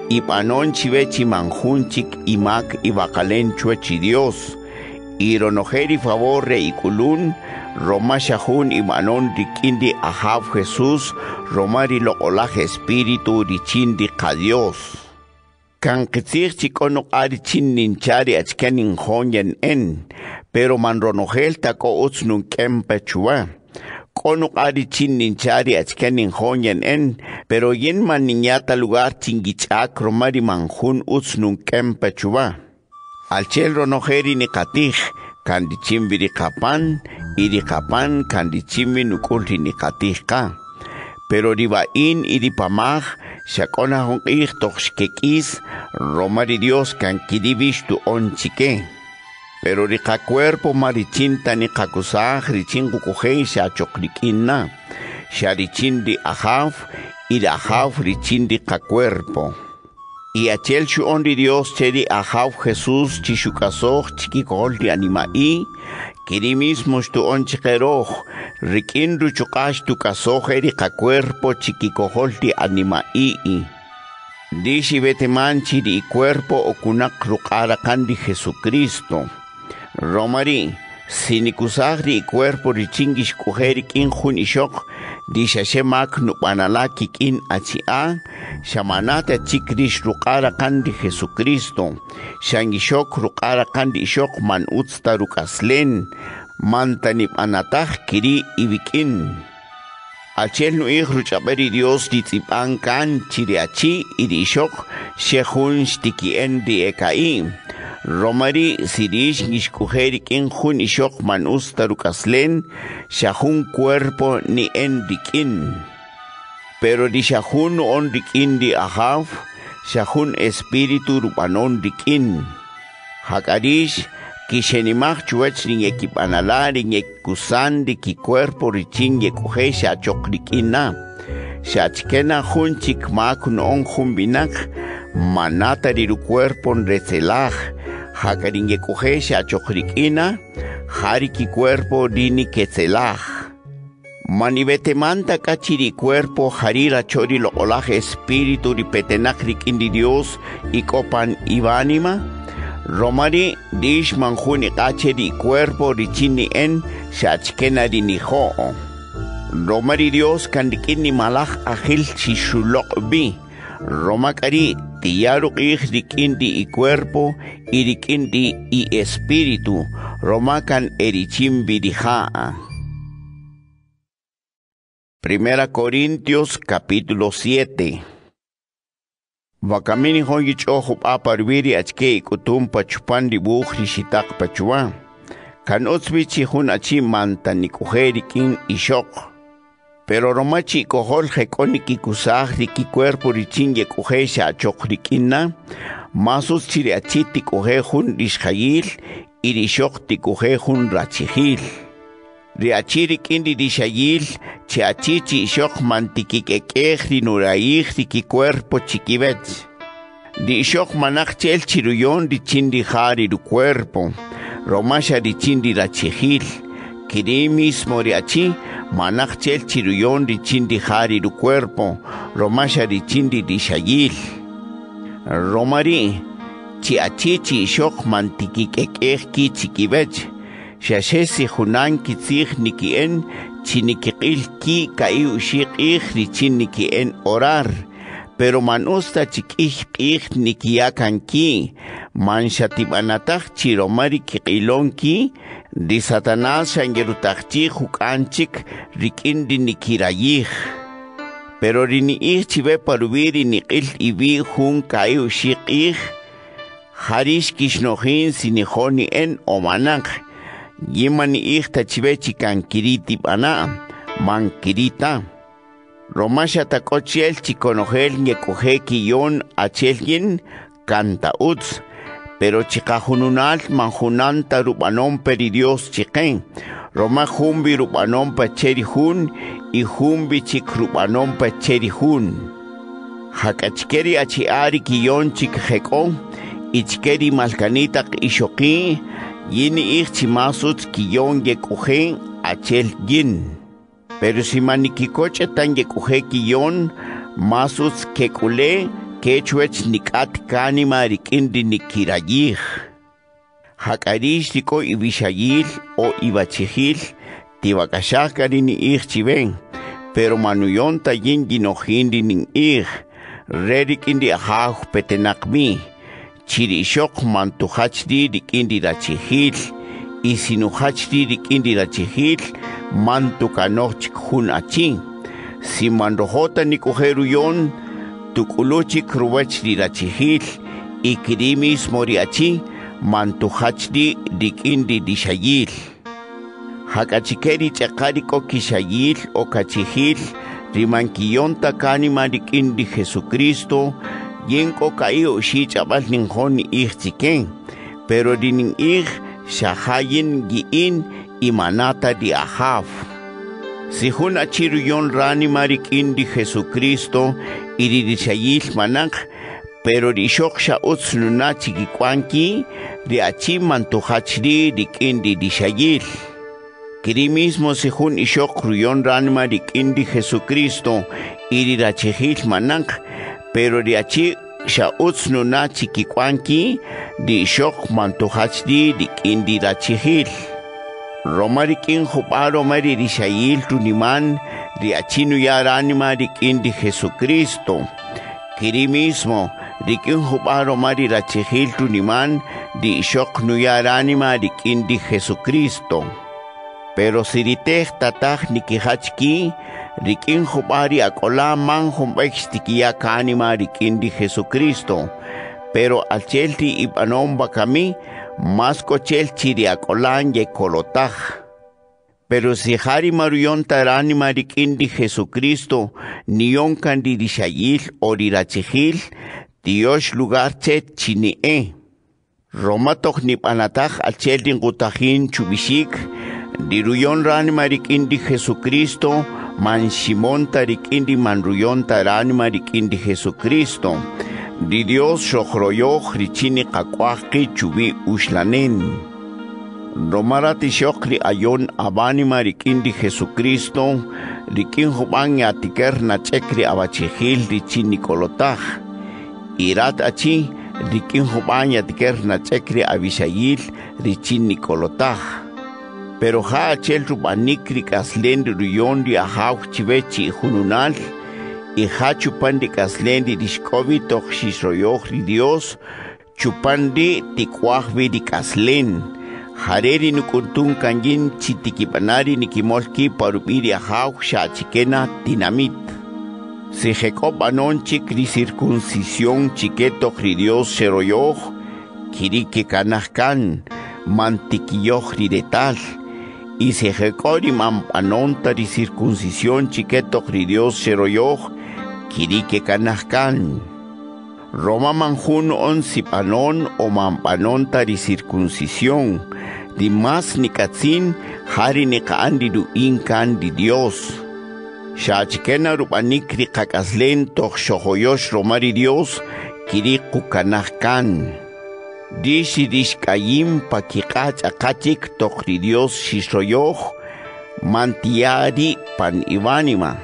Speaker 1: ipanon chivechi manjunchik imak ibakalen chuechi Dios ironojeri favor re ikulun Roma shahun imanon rikindi ahav Jesús romari lo olaje espíritu richindi ka Dios. Kan chikono ari chin ninchari achkenin honyan en pero man ronojel tako uts nun kempe chua kono ari chin ninchari achkenin honyan en pero yen man niñata lugar chingichak romari manjun uts nun kempe chua alchel ronojeri ni katij kandi chimbiri kapan iri kapan kandi chimbi nukulti ni katij ka. Pero riba in iri pamaj Shakona hon ich toch kekis, romari Dios kan tu on chike. Pero rika cuerpo marichinta ni kakusaj richin kukuhei sha choklikina. Sha richin di ahaf, y de ahaf richin di cuerpo. Y achel shu on di Dios chedi ahaf Jesús chishukasoj chikikol di animai, kiri mismo tu on chikeroj, rikin ruchukash tu kasojeri ka cuerpo chikikoholti anima ii. Dishi vete manchi di cuerpo okunak rukara kandi Jesucristo. Romari, sinikusagri cuerpo richingish kuheri kin hun ishok, di shashemak nupanala kikin achia, shamanata chikrish rukara kandi Jesucristo, shangishok rukara kandi ishok man utsta rukaslen, mantanip anatah kiri ibikin. Achel nu ihru chaberi Dios di tipan kan chiriachi irishok shehun stikien di ekai. Romari sirish nishkuheri kin hun ishok man ustarukaslen shahun cuerpo ni en dikin. Pero di shahun on dikin di ahav, shahun espiritu rupanon dikin. Hakarish kishenimach chuech ring ekipanala ring ekusan di ki cuerpo richin yekuhe sha choklikina. Sha chkena hun chikmak on humbinak manata riru cuerpo recelaj. Hakaring yekuhe sha choklikina, hari ki cuerpo dini quecelaj. Manivete manta kachiri cuerpo harira chori lo olaje espíritu ripetenak rikindi Dios y copan ibanima. Romari dish manjuni kacheri cuerpo richini en shachkena diniho. Romari Dios kandikini malach agil shishulok bi. Roma kari tiyaru ich rikindi y cuerpo y rikindi y espíritu. Roma kan erichim bidihaa. Primera Corintios capítulo 7. Wakamini hongi choho aparwiri achke ikutum pachupan dibuh rishitak pachua. Kan utsbichi hun achi manta nikujeri kin ishok. Pero romachi kohol hekoni kikusah riki cuerpo richin ye kujesha achok rikina. Masus chiri. Riachiri kindi rishayil chiachichi ishok mantikikekej rinuraij riki cuerpo chiquibet. Di ishok manak chel chiruyon richindi jari ru cuerpo. Romasha richindi rachihil. Kiri mismo riachi manak chel chiruyon richindi jari ru cuerpo. Romasha richindi rishayil. Romari chiachichi ishok mantikikekej ki Shashesi hunan kitzig nikien chinikiqil ki kai ushik ih richin orar. Pero man usta chikih ih nikiakan ki. Man shatibanatach chiromari kiqilon ki. Di satanás shangerutachchi hukanchik rikindi nikirayih. Pero rini ih chive parubiri niqil ibi hun kai ushik ih. Harish kishnojin sinijoni en omanang. Yimani ihta chivechi kankiriti bana. Mankirita. Romasha takochiel chikonojel ñekoje kiyon achelgin canta uts. Pero chikajununal manjunanta rubanon peri Dios chiquen. Roma jumbi rubanon pacheri hun y jumbi chik rubanon pacheri hun. Hakachkeri achiari kiyon chik jekon. Ichkeri malkanita ishoki. Yini ich chimasut kiyon yekujen achel yin. Pero si manikikoche tan yekuje kiyon, masut kekule, quechwech nikat kanima rikindi nikirayij. Hakarish tiko ibishayil o ibachijil, tibakashakari ni ich chiven, pero manuyon tayin ginojindi nin ich, rerikindi ahaj petenakmi, chirishok mantuhachdi rikindi rachijil, y sinuhachdi rikindi rachijil, mantukanochik hun achin, si manrojota nikujeruyon, tukuluchik ruwachdi rachijil, y kirimis moriachi, mantuhachdi rikindi dishayil. Hakachikeri chakariko kishayil o kachijil, rimankiyonta kanima rikindi Jesucristo, yenko kai o shi chabal ninjoni ich chiken, pero dinin ich shahayin giin imanata di ahaf. Si hun achiruyon rani marikindi Jesucristo, iridishayil manak, pero di shoksha utsnuna chikikwanki, di achi mantuhachdi rikindi dishayil. Kiri mismo si hun ishok ruyon ranma rikindi Jesucristo, irirachihil manak, pero di achi sha utsnuna chikikwanki, di ishok mantuhachdi rikindi rachihil. Romarikin huparo mari rishayil tuniman, di achinu yaranima rikindi Jesucristo. Kiri mismo, rikin huparo mari rachihil tuniman, di ishok nuyaranima rikindi Jesucristo. Pero siriteh tatah nikihachki, rikin hupari akola man humpextikia kanima rikindi Jesucristo. Pero al chelti ipanomba kami, mas kochel chiri akolan ye kolotaj. Pero si hari maruyon tarani marikindi Jesucristo, niyon kandirishayil orirachihil, Dios lugar chet chini e. Romatok nipanataj al cheldin chubishik, diruyon rani marikindi Jesucristo, man Shimon tarikindi manruyon tarani marikindi Jesucristo. Di Dios shokhroyoh richini kakwaki chubi ushlanen. Romarati shokri ayon abani marikindi Jesucristo, rikin huban atiker na chekri abachihil richini kolotaj. Irat achi, rikin huban atiker na chekri abishayil richini kolotaj. Pero ha achel rubanikri kaslen ruyon di ahaw chivechi hununal, y ha chupandi kaslendi dishkovi toch shisroyohri Dios, chupandi tikwahvi di kaslen. Hareri nukuntun kanjin chitikipanari nikimolki parubiri ahaw shachikena dinamit. Si Jacob anon chikri circuncisión chiquetohri Dios sheroyoh, kirike kanahkan, mantikiyohri de tal, y se di circuncisión chiqueto Dios sheroyoh, kirike kanahkan. Roma manjun on sipanon o mampanonta di circuncisión, di mas ni katzin hari ni kaandi du inkan di Dios. Shachkena rupanikri kakaslen toch shohoyosh romari Dios, kiriku. Dishi dishkayim pakikach akachik tokri Dios shisroyoh mantiari pan ivanima.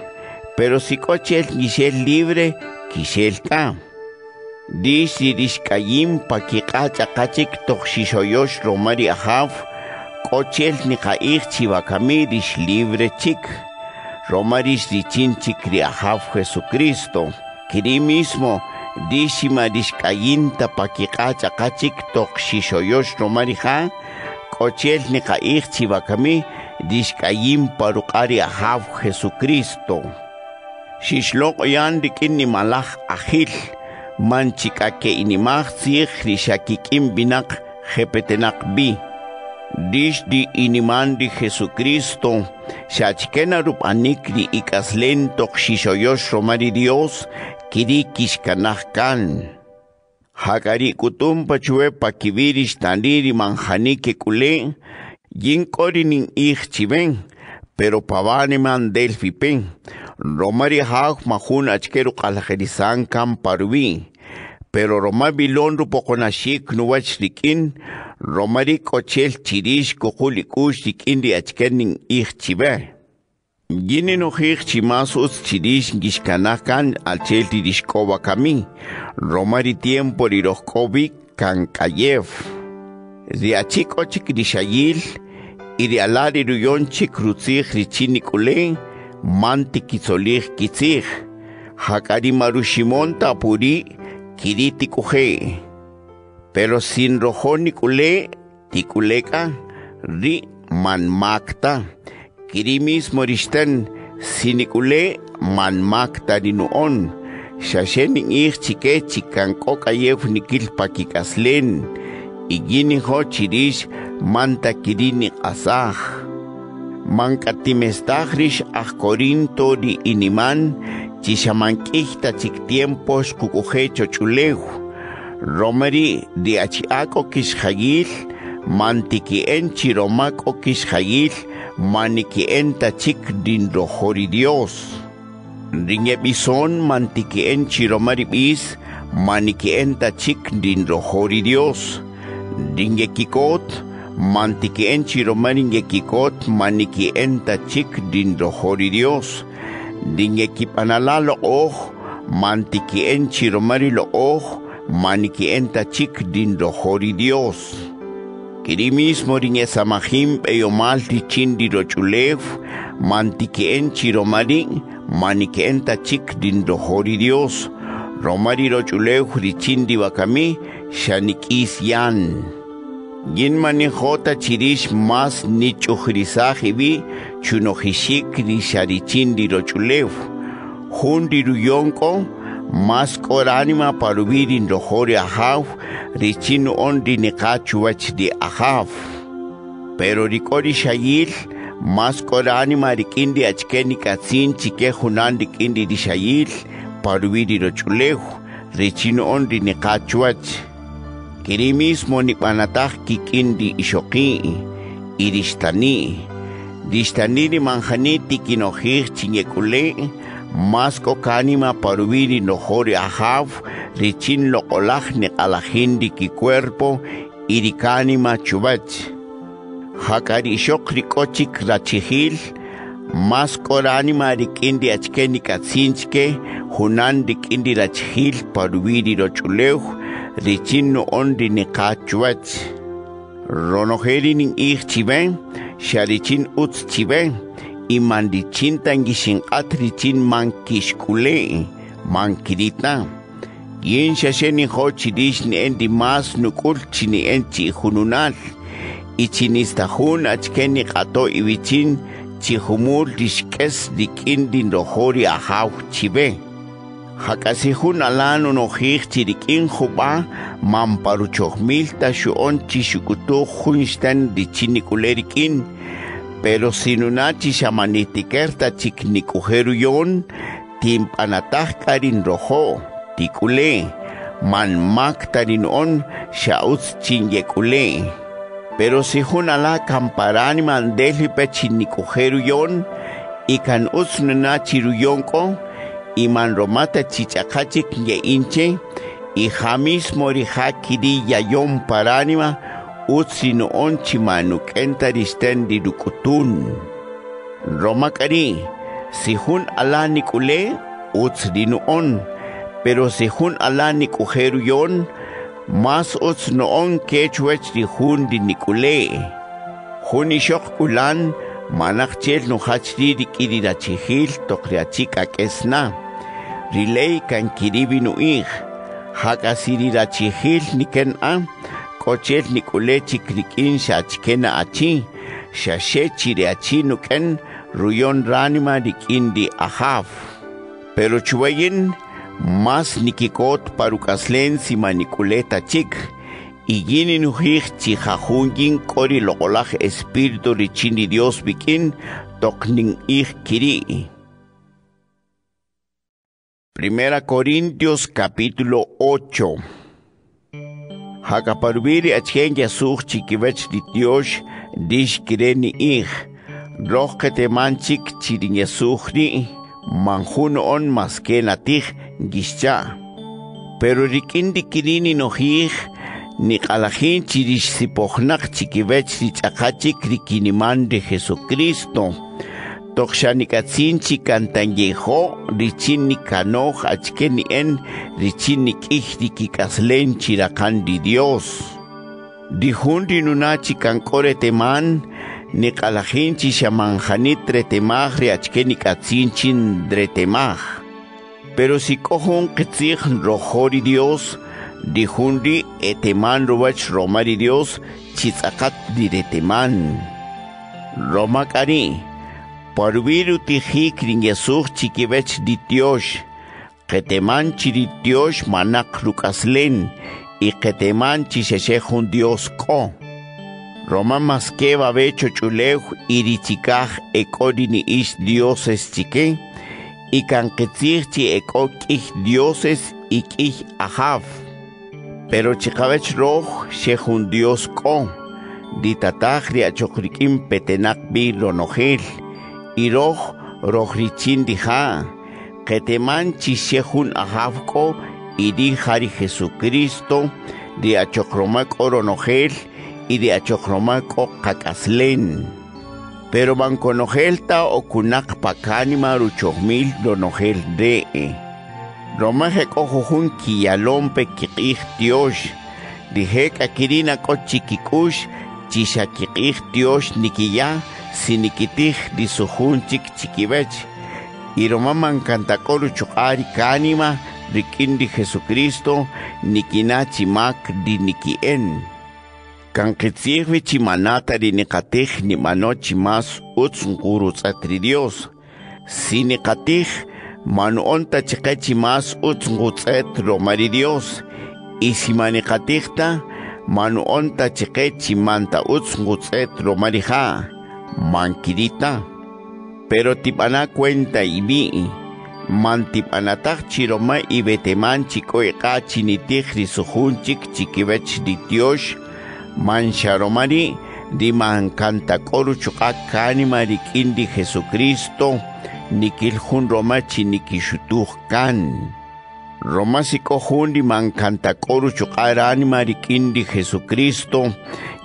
Speaker 1: Pero si cochel gishel libre, kishel ka. Dishi dishkayim pakikach akachik tok shishoyosh romari ahav, cochel nikaich chivakami dish libre chik. Romaris dichin chikri ahav Jesucristo. Kiri mismo, dishima dishkayinta pakikacha kachik tok shishoyosh romariha, kochel ni kaich chivakami dishkayim parukari ahav Jesucristo. Shishlok yan dikin ni malach ahil, manchikake inimaqsij rixakik'inpinak jepetenak bi. Dish di iniman di Jesucristo, xachkena rupanik di ikaslentok xixoyosh romari Dios, kiri kishkanahkan. Hakari kutum pachue pakibirish taniri manjanike kule, yin korinin ich chiven, pero pavani man delfipen, romari hak mahun achkeru kalajerisan kan parvi, pero roma bilon rupokonashik nuwach rikin, romari kochel chirish kukulikush rikin di achkenin ich chive. Gini no hik chimasos chirish gishkanakan alchel tirishkova kami, romari tiempo riroskovi kan kayev. Riachiko chikirishayil, iri alari ruyonchi kruzig richini kule, manti kitzolig kitzig, hakari marushimon tapuri, kiriti kuhe. Pero sin rojoni kule, tikuleka, ri manmakta, kiri mismo rishtan, sinikule manmakta rinuon, shashenin ich chike chikanko kayef nikil pakikaslen, igini ho chirish manta kirini asaj. Mankatimestahrish aj Corinto di iniman, chisamankihta chik tiempos kukujecho. Romeri di achiako kishayil, mantiki chiromako kishayil, maniki enta chik din rohori Dios. Ringe bison mantiki en chiromari bis, maniki enta chik din rohori Dios. Ringe kikot, mantiki en chiromaringe kikot, maniki enta chik din rohori Dios. Ringe kipanala lo oh, mantiki en chiromari lo oh, maniki enta chik din rohori Dios. Kiri mismo ringe samahim eyomalti chindi rochulev, mantiki en chiromari, maniki enta chik din rohori Dios. Romari rochulev richindi wakami, shanikis yan. Yin manijota chirish mas ni chuhrisajibi chunojishik ni sharichindi rochulev. Hundi ruyonko mas koranima parubirin rohori ahav richin ondi nikachuach di ahav. Pero rikori shayil mas koranima rikindi achkeni katsin chike hunan rikindi di shayil parubiri rochulev richin ondi nikachuach. Kiri mismo ni panataj kikindi ishoki, irishtani, dishtani ni manjaniti kinojir chinyekule, masko kanima parubiri nohori ahav, richin lokolaj ni alajindi ki cuerpo, irikanima chubach. Hakari shokri kochik rachihil, masko ranima rikindi achkeni katsinchke, hunan rikindi rachihil parubiri rochuleuh, richino ondi ni kachuach. Ronojeri nin ich chiben, sharichin uts chiben, y mandichin tangishin atrichin mankishkule, mankirita. Yin shasheni ho chirish ni endi mas nukul chini enchi hununal, y chinistahun achkeni kato ibichin, chihumul dishkes dikindin rohori ahaw chibe. Hakasihun alano no hik chirikin juba mamparuchoh milta shuon chishukutu hunstan di chinikulerikin pero sinunachi shamanitikerta chiknikujeru yon timpanatah karin rojo tikule. Man maktarin on shauts chinyekule. Pero si hunala kamparani mandeli pe chinikujeru yon ikan usnuna chiruyonko iman romata chichakachik ye inche y jamis mori hakiri yayon paranima utsino onchi manuk entaristen di dukutun. Romakari, si hun ala nikule, uts dinuon, pero si hun ala nikujeru yon, mas uts noon kechwech di hun di nikule. Hun ishok ulan, manakchel no hachri di kirirachihil tokriachika kesna. Rilei kan kiribi nuih, hakasirirachihil niken a, kochel nikule chikrikin shachkena achi, shashe chire achi nuken ruyon ranima dikindi ahaf. Pero chuwayin, Mas nikikot parukaslen si manikuleta chik. Igini nujik chihajungin kori lokolaj espíritu richini Dios bikin toknin ik kiri. Primera Corintios capítulo 8. Hakaparubiri achken yasuch chikiwech di Dios dish kireni ich. Roh ketemanchik chirin yasuchni manjun on maskenatich gischa. Pero rikindi kirini nojich ni kalajin chirish sipochnak chikiwech richakachik rikiniman de Jesucristo. Toqxanikatsinchi kantanyejo richin nikanoj achken en richin nik'ij rikik'aslen chirakan di Dios. Dijun rinunachi kank'ore teman niq'alajinchi xamanjanit retemaj ri achken nik'atsinchin dretemaj. Pero si kojun qitzij rojo ri Dios, dijun ri eteman ruwach roma ri Dios chitz'aqat di reteman. Roma k'ari, Parviru tijik ringesuch chiquivech di Dios, keteman chiri Dios manak lukaslen, y keteman chisechejun Dios ko. Roma maske babecho chulej irichikaj ekorini ish dioses chique, y kanketzich chi eko kij dioses y kij ahav. Pero chikavech roj shejun Dios ko, ditataj riachokrikim petenak bi lonojel, iroj rojrichin dija, keteman chishehun ahavko iri hari Jesucristo, de achokromak oronojel y de achokromak kakaslen. Pero banconojelta o kunak pakanima ruchomil donojel de. Romaje kohojun kiyalompe kikij Dios, dije kakirina kochikikush, chisakikij Dios nikiya, sinikitij di sujunchik chiquibech. Y romaman cantacoru chuqari kanima rikindi Jesucristo nikinachi mak di nikien. Kankitzihvi chimanata di nikatij ni manochi mas utsunguru tsatri Dios. Si nikatij manuonta chiqechi mas utsungutset romari Dios. Y si manikatijta manuonta chiqechi manta utsungutset romari ha mankirita. Pero tipana cuenta y vi, mantipanatak chiroma y beteman chico eka chinitijri sujunchik chiquibech di Dios, mancharomari di mancanta koru chukak kanima rikindi Jesucristo, nikiljun roma chinikishutuj kan. Roma sikohun di mancanta koru chukaranima rikindi Jesucristo,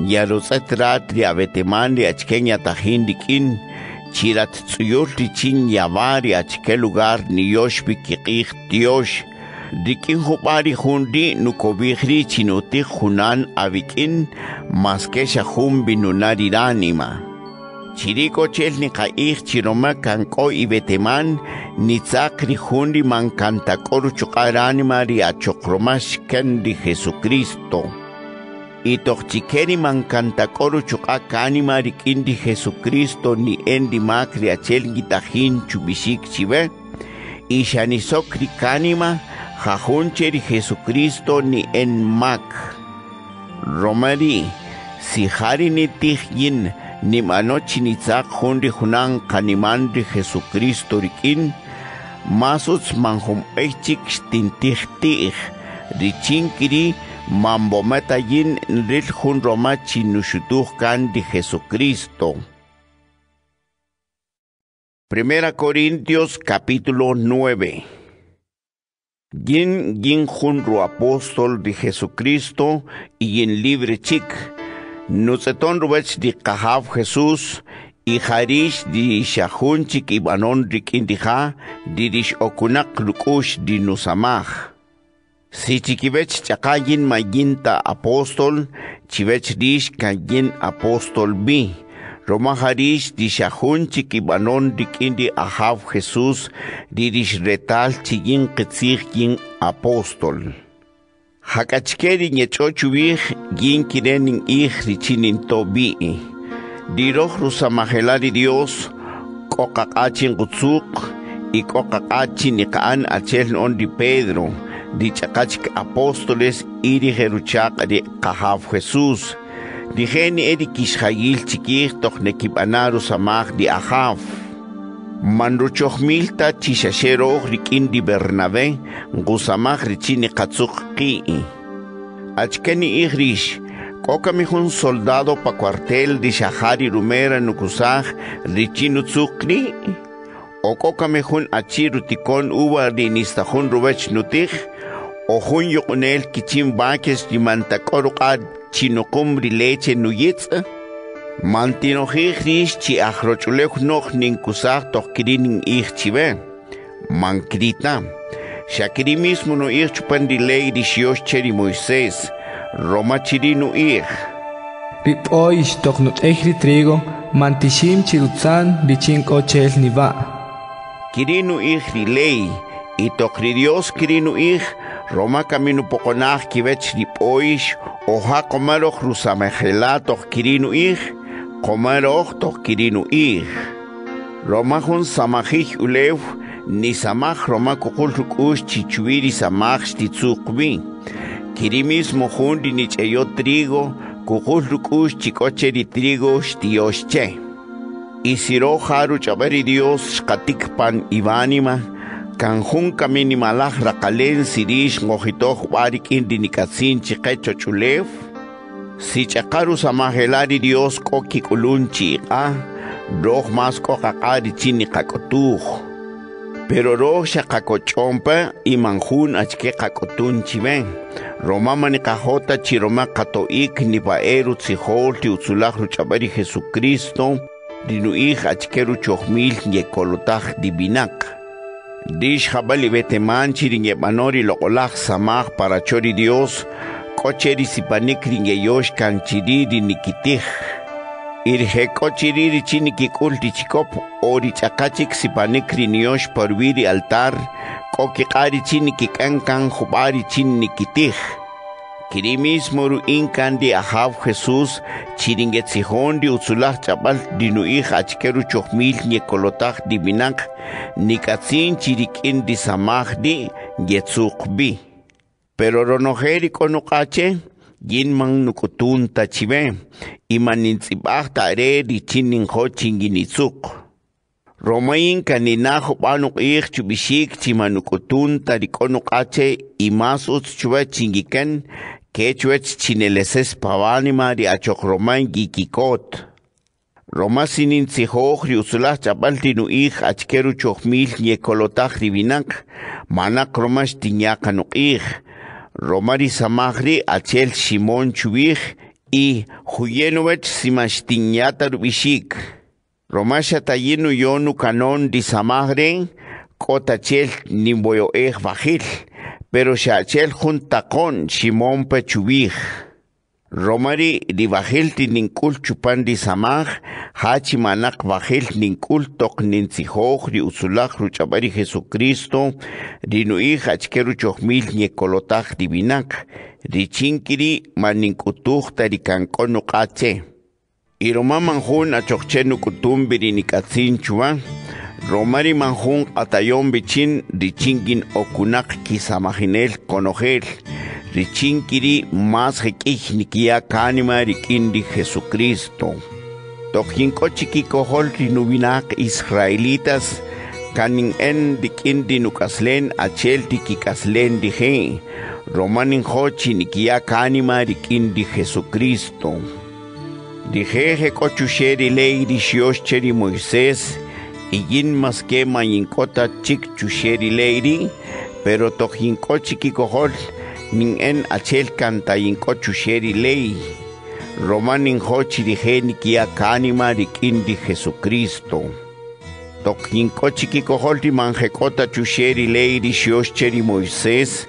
Speaker 1: yarosatratri abetemandi achkenya tahindikin, chirat tsuyur tichin yavari achke lugar ni yoshbi kikih Dios, dikin hupari hundi nukobihri chinuti hunan abikin, maske shahun binunariranima. Chiriko chel ni kaih chiroma kanko ibeteman, ni tsakri hundi mankantakoru chukaranima ri achokromash kendi Jesucristo. y tochikeri mancantacoru chukakanima rikindi Jesucristo ni endi makri achel gitahin chubishik chive y shanisokri kanima jajuncheri Jesucristo ni en mak romari si hari ni tijin ni manochi ni tzak hundi hunan kanimandri Jesucristo rikin masuts manhum echik stintih tih richinkiri mambo metayin ril jun roma di Jesucristo. Primera Corintios capítulo 9. Yin yin ro apóstol de Jesucristo y yin libre chik. Nuceton rubech di kahav Jesús y harish di shahun chik ibanon rikindija di dish okunak lukush di nusamaj. Si chiquivech chakayin mayinta apóstol, chivech dish kayin apóstol bi. Roma harish di shahun chiquibanon dikindi ahav Jesús dirish retal chiyin ketzig yin apóstol. Hakachkeri nyechochubih yin kirenin ih richinin to bi. Diroh rusamahelari Dios kokakachin kutsuk Ikoqaqachi niqaan achel on di Pedro, di chakachik apóstoles iri jeruchaq di qahaf Jesús. Di geni edi kishayil chikir tok nekibanaru di ahaf. Manruchohmilta chishashero rikin di Bernabé, ngusamach richini. Achkeni igrish, koka mihun soldado pa cuartel di shahari rumera nukusaj richinu tsukri. O koka mihun achiru tikon uwa di nistajun rubech nutij, o jun yokunel kichin bakes di mantakorukad chinokumri leche nuyitza. Mantinojij rish chi ajrochulej nog ninkusaj tohkirinin ij chive. Mankrita. Shakiri mismo no ir chupan di ley di shiosh cheri Moisés. Roma chiri no ir.
Speaker 2: Rip oish toknut ehri trigo, mantishim chirutzan richinko chel niva.
Speaker 1: Kirinu ij di ley. Y tokri Dios kirinu ij. Roma camino pokonaj kivech rip oish. Oja komaroch rusamejela tok kirinu ij. Komaroch tok kirinu ij. Roma hun samajij ulev. Ni samaj Roma kukul rukush chichuiri samaj stitzukbi. Kiri mismo hun di nicheyo trigo. Kukul rukush chikoche trigo shtioshche. Isiro haru chabari Dios shkatikpan ibanima. Kanjun kamini malaj rakalen sirish ngojitoh warik indi nikatsin chikecho chulev. Si chakaru samajelari Dios koki kulunchi a. Roh mas kokakari chini kakotuj. Pero roh shakakochompa y manjun achke kakotun chiven. Roma manikajota chiroma katoik ni paeru tzihol ti utzulaj ruchabari Jesucristo. Dinuij achkeru chohmil yekolotaj divinak. Dish jabali beteman chiringe manori lokolaj samaj para chori Dios. Kocheri sipanik ringe yosh kanchiriri nikitij. Irje kochiriri chinikikul tichikop ori chakachik sipanik riniosh porviri altar. Koki kari chinikikankan jubari chinikitij. Kiri mismo ru inkan di ahav Jesús chiringe tzihon di utzulah chabal dinuij achkeru chohmil nyekolotaj divinak nikatzin chirikin di samaj di yetzukbi. Pero ronojeri konokache yin man nukutun tachive imanintzibaj tare di chinin ho chinginitzuk. Romain kaninajo banuk ik chubishik chimanukutun tarikonokache imasut chuva chingiken quechuech chineleses pavanima di achok romain gikikot. Roma sinin tzihoj riusulah chapaltinu ij achkeru chohmil nyekolotaj rivinak manak romash tinyakanuk ij. Romari samagri achel Shimon chubij y Juyenovech simashtinyata rubishik. Romasha tayinu yonu kanon di samagre kotachel nimboyo ej bajil, pero shachel juntakon Shimon pechubij. Romari di bajil ti ninkul chupan di samag, hachi manak bajil ninkul tok nintzihoj di usulaj ruchabari Jesucristo, di nuij achkeru chohmil nyekolotaj divinak, di chinkiri maninkutuj tarikankon nukache. Iroma manjun achokche nukutum birinikatzin chua, Romari manjun atayon bichin richingin okunak kisamajinel konojel, richinkiri más hekij nikia kanima rikindi Jesucristo. Tojinko chikikohol rinubinak israelitas, kanin en dikindi nukaslen achel tikikaslen dije, romanin hochi nikia kanima rikindi Jesucristo. Dije kochusheri ley rishiosh cheri Moisés, y yin mas que mayinkota chik chusheri leiri, pero tojinko chikikohol nin en achel kanta yinko chusheri ley. Romanin hochi dije nikia kanima rikindi Jesucristo. Tojinko chikikohol ti manjekota chusheri leiri shiosh cheri Moisés,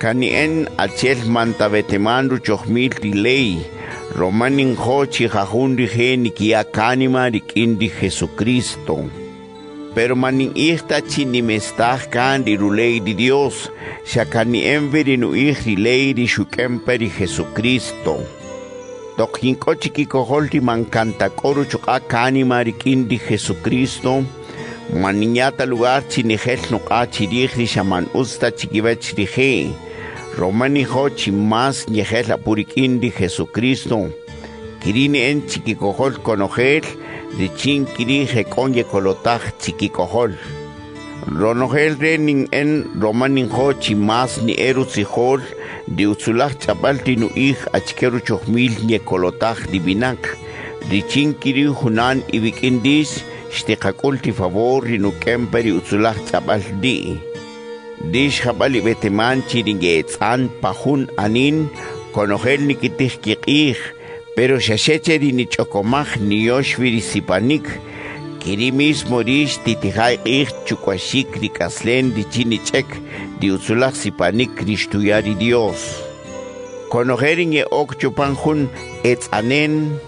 Speaker 1: kani en achel mantabetemanru chohmil ti ley. Romanin hochi jajundi geni kia kanima rikindi Jesucristo. Pero manin ihta chinimestah kan di rulei di Dios, shakani enveri nu ihri lei di shukemperi Jesucristo. Tok hinko chikikoholti man kantakoru chuka kanima rikindi Jesucristo, Maniñata lugar chinijel nuqa chirihri shaman usta chiquibech rije. Romani ho chimas ñejel apurikindi Jesucristo. Kirini en chiquicojol conojel, richin kiri jeconye colotaj chiquicojol. Ronojel renin en romanin ho chimas ni eru sijol, di utzulaj chapal tinu ij achkeru chohmil nye colotaj divinak. Richin kiri hunan ibikindis, xtiqakulti favor rinu kemperi utzulaj chapal di. Dish jabali beteman chiringetzan pahun anin, konojel nikitij kikij, pero xaxecheri ni chokomaj ni yoshviri sipanik, kiri mismo rish titijay ij chukwashik rikaslen di chinichek di utzulaj sipanik kristuyari Dios. Konojerin ye ok chupanjun etzanen,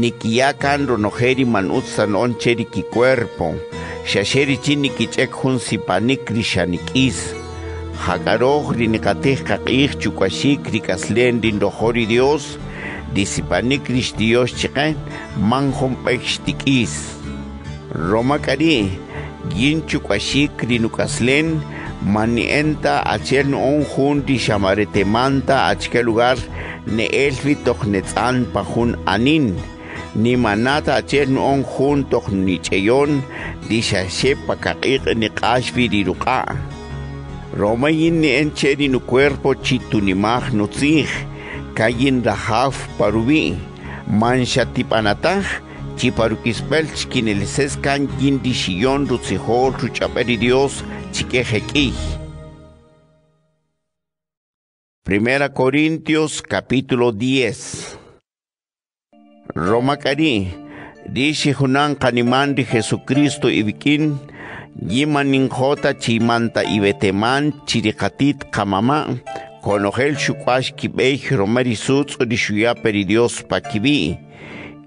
Speaker 1: nikiyakan ronojeri man utzan oncheri ki cuerpo, xaxeri chini kichek jun sipanik rishanikis. Hagaroj rinikatej kakij chukwashik rikaslen din rohori Dios, disipanik rish Dios pekshtikis. Roma kari, gin chukwashik rinukaslen, manienta achel no jun di shamaretemanta achke lugar ne elfi tochnetzan pahun anin, ni manata achel no jun tochnicheyon di shashe pakakik ni kashvi riruka. Roma yin ni encheri nu cuerpo chitunimaj nutzij, kayin rahaf parubi, mancha tipanataj, chiparukispel chkinelises kan yin di shiyon rutzijol ruchaperi Dios chikejekij. Primera Corintios capítulo 10 Roma Cari, dice Junan Canimán de Jesucristo y Vikin, Yimanin Jota Chimanta y Beteman Chirikatit Kamama, Konogel Shukwash Kibej Romeri Sutz di Shuya Peridios Pakibi,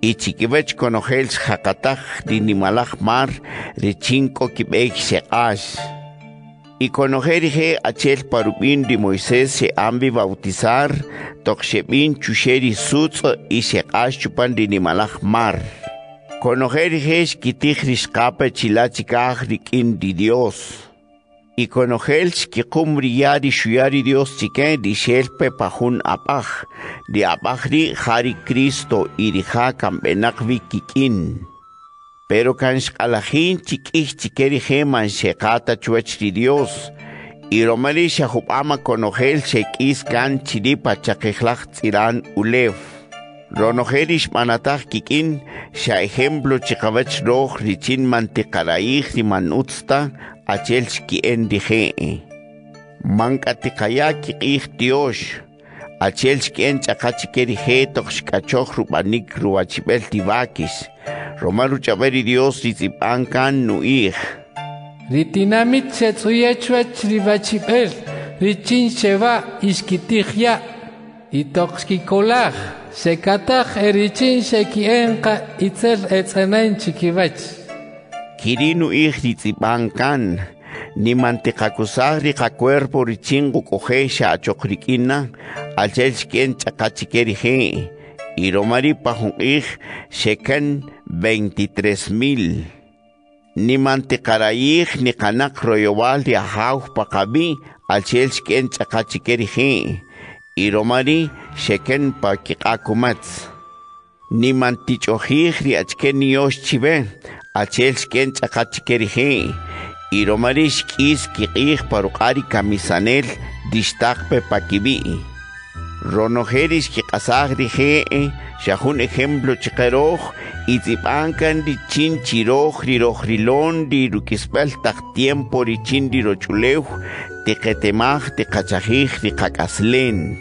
Speaker 1: y Chikibech Konogel Hakataj di Nimalach Mar, Rechinko Kibej Sheash. Y conojerije achel parubin de Moisés se ambi bautizar, tokshebin chusheri sutz y se chupan de nimalach mar. Conojerije kitijris kape chilachikaj rikin di Dios. Y conojel kikumri yari shuyari Dios chiken di shelpe pahun apaj, di apajri hari Cristo y di hakam benakvi kikin. Pero kan xqalajin chikij chikeri jeman xeqata chuechri Dios. Y romali xajupama konojel xekis kan chiripa chakejlaj tziran ulev. Ronojerish manataj kikin xa ejemplo chikavech roj richin mantikaraij di manutsta achelski endije mank'atikayaki q'ij tiox achelski en tz'aqachikeri toqxk'achoj rub'anik ruwachib'el tibakis romal ruch'ab'eri dios ritzib'an kan nu'ij
Speaker 3: ritinamit setzuyechuech ribachib'el richin xewa ixkitijya' itoqxkikolaj xekataj erichin Sekienka itzel etz'enen chikibach
Speaker 1: Kirinu ij ritipankan, ni mantiqakusaj riqa cuerpo richin qukoje xachokriquina, achel xkien chakachikeri je. y Romari Pajunij Shekan 23 mil. Ni mantikaraij ni kanak royowal di ahaw pakabi al chel shken chakachikerihi. Y Romari Sheken pakikakumats. Ni mantichojij ri achken yosh chive al chel shken chakachikerihi. Y Romari shkis kikij parukari kamisanel dishtakpe pakibi. Ronojeris que casagri je, shahun ejemplo chikaroj, y zipankan di chin chiroj, rirojrilon, di rukispel tak tiempo ri chin di rochuleuj, di ketemaj, di kachajij, di kakaslen.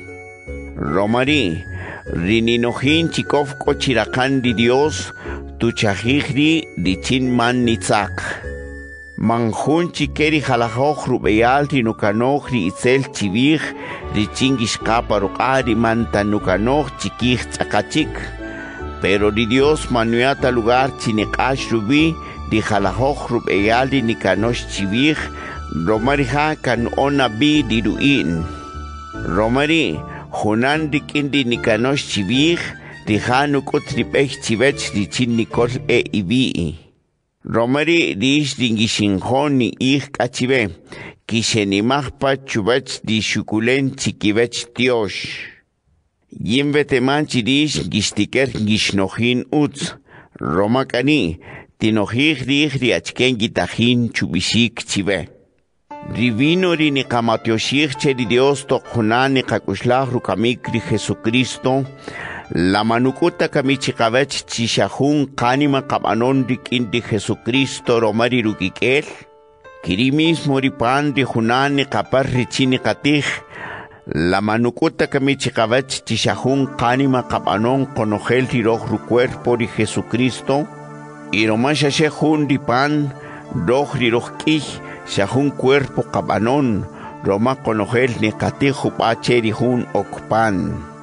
Speaker 1: Romari, rininojin chikov kochirakan di Dios, tu chajijri di chin man nitzak. Manjun chikeri jalajoj rubeyal rinukanoj ri itzel chivij, ri chingishkapa rukari manta nukanoj chikij tzakachik. Pero di Dios manuata lugar chinekash rubi, di jalajoj rubeyal ri nikanosh chivij, romariha kan ona bi di ruin. Romari, junan dikin di nikanosh chivij, di hanukot ripech chivech di chin nikol e ibii. Romari dish dingishinjon ni ich kachibe, kishenimachpa chubach di shukulen chikibech tiosh. Yimbe temanchi dish gistiker gishnojin utz, romakani, tinojich dich di achken gitajin chubishik chibe. Divino rini kamatioshich che di Dios tokunani kakushlah rukamikri Jesucristo, la manukuta kamichikabech chishahun kanima kabanon rikindi Jesucristo romari rukikel, kirimis moripan di hunani kapar richini katij, la manukuta kamichikabech chishahun kanima kabanon konogel tiroj ru cuerpo de Jesucristo, y romasha shehun ripan, roj riroj shahun cuerpo kabanon, roma konogel ni katij upacheri hun okpan.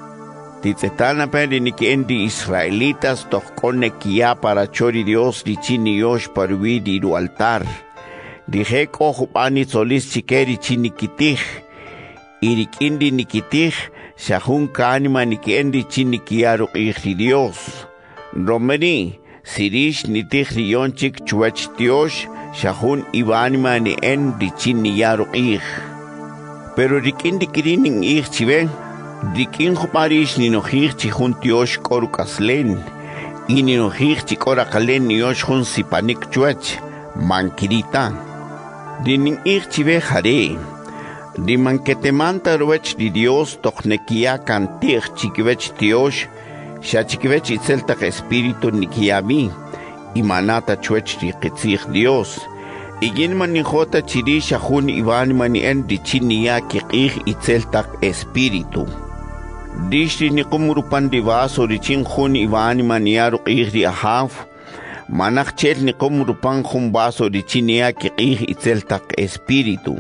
Speaker 1: Titzetana peri ni endi israelitas tohkone kia para chori Dios di chini yosh parui di du altar. Dije ko pani solis chikeri chini kitij. Irik indi nikitij, shahun kanima endi chini kia di Dios. Romeri, sirish nitij riyon chik chuach Dios, shahun ibanima ni en di chini yaruqij. Pero rikindi kirining ich chiven, Dikin juparish ni nojich chi jun tiosh koru kaslen. Y ni nojich chi kora kalen ni yosh jun sipanik chuach. Mankirita. Dinin ich chi ve jare. Di manketemanta ruech di Dios tochnekia kantich chikivech tiosh. Sha chikivech itzeltak espíritu nikiami. Y manata chuech di kitzich Dios. Igin manijota chirisha jun iban manien di chinia kikich itzeltak espíritu. Dishti ni kumurupan di vaso di chin jun iban maniaru kich di ahaf. Manak chel ni kumurupan jun vaso di chinia kikich itzeltak espíritu.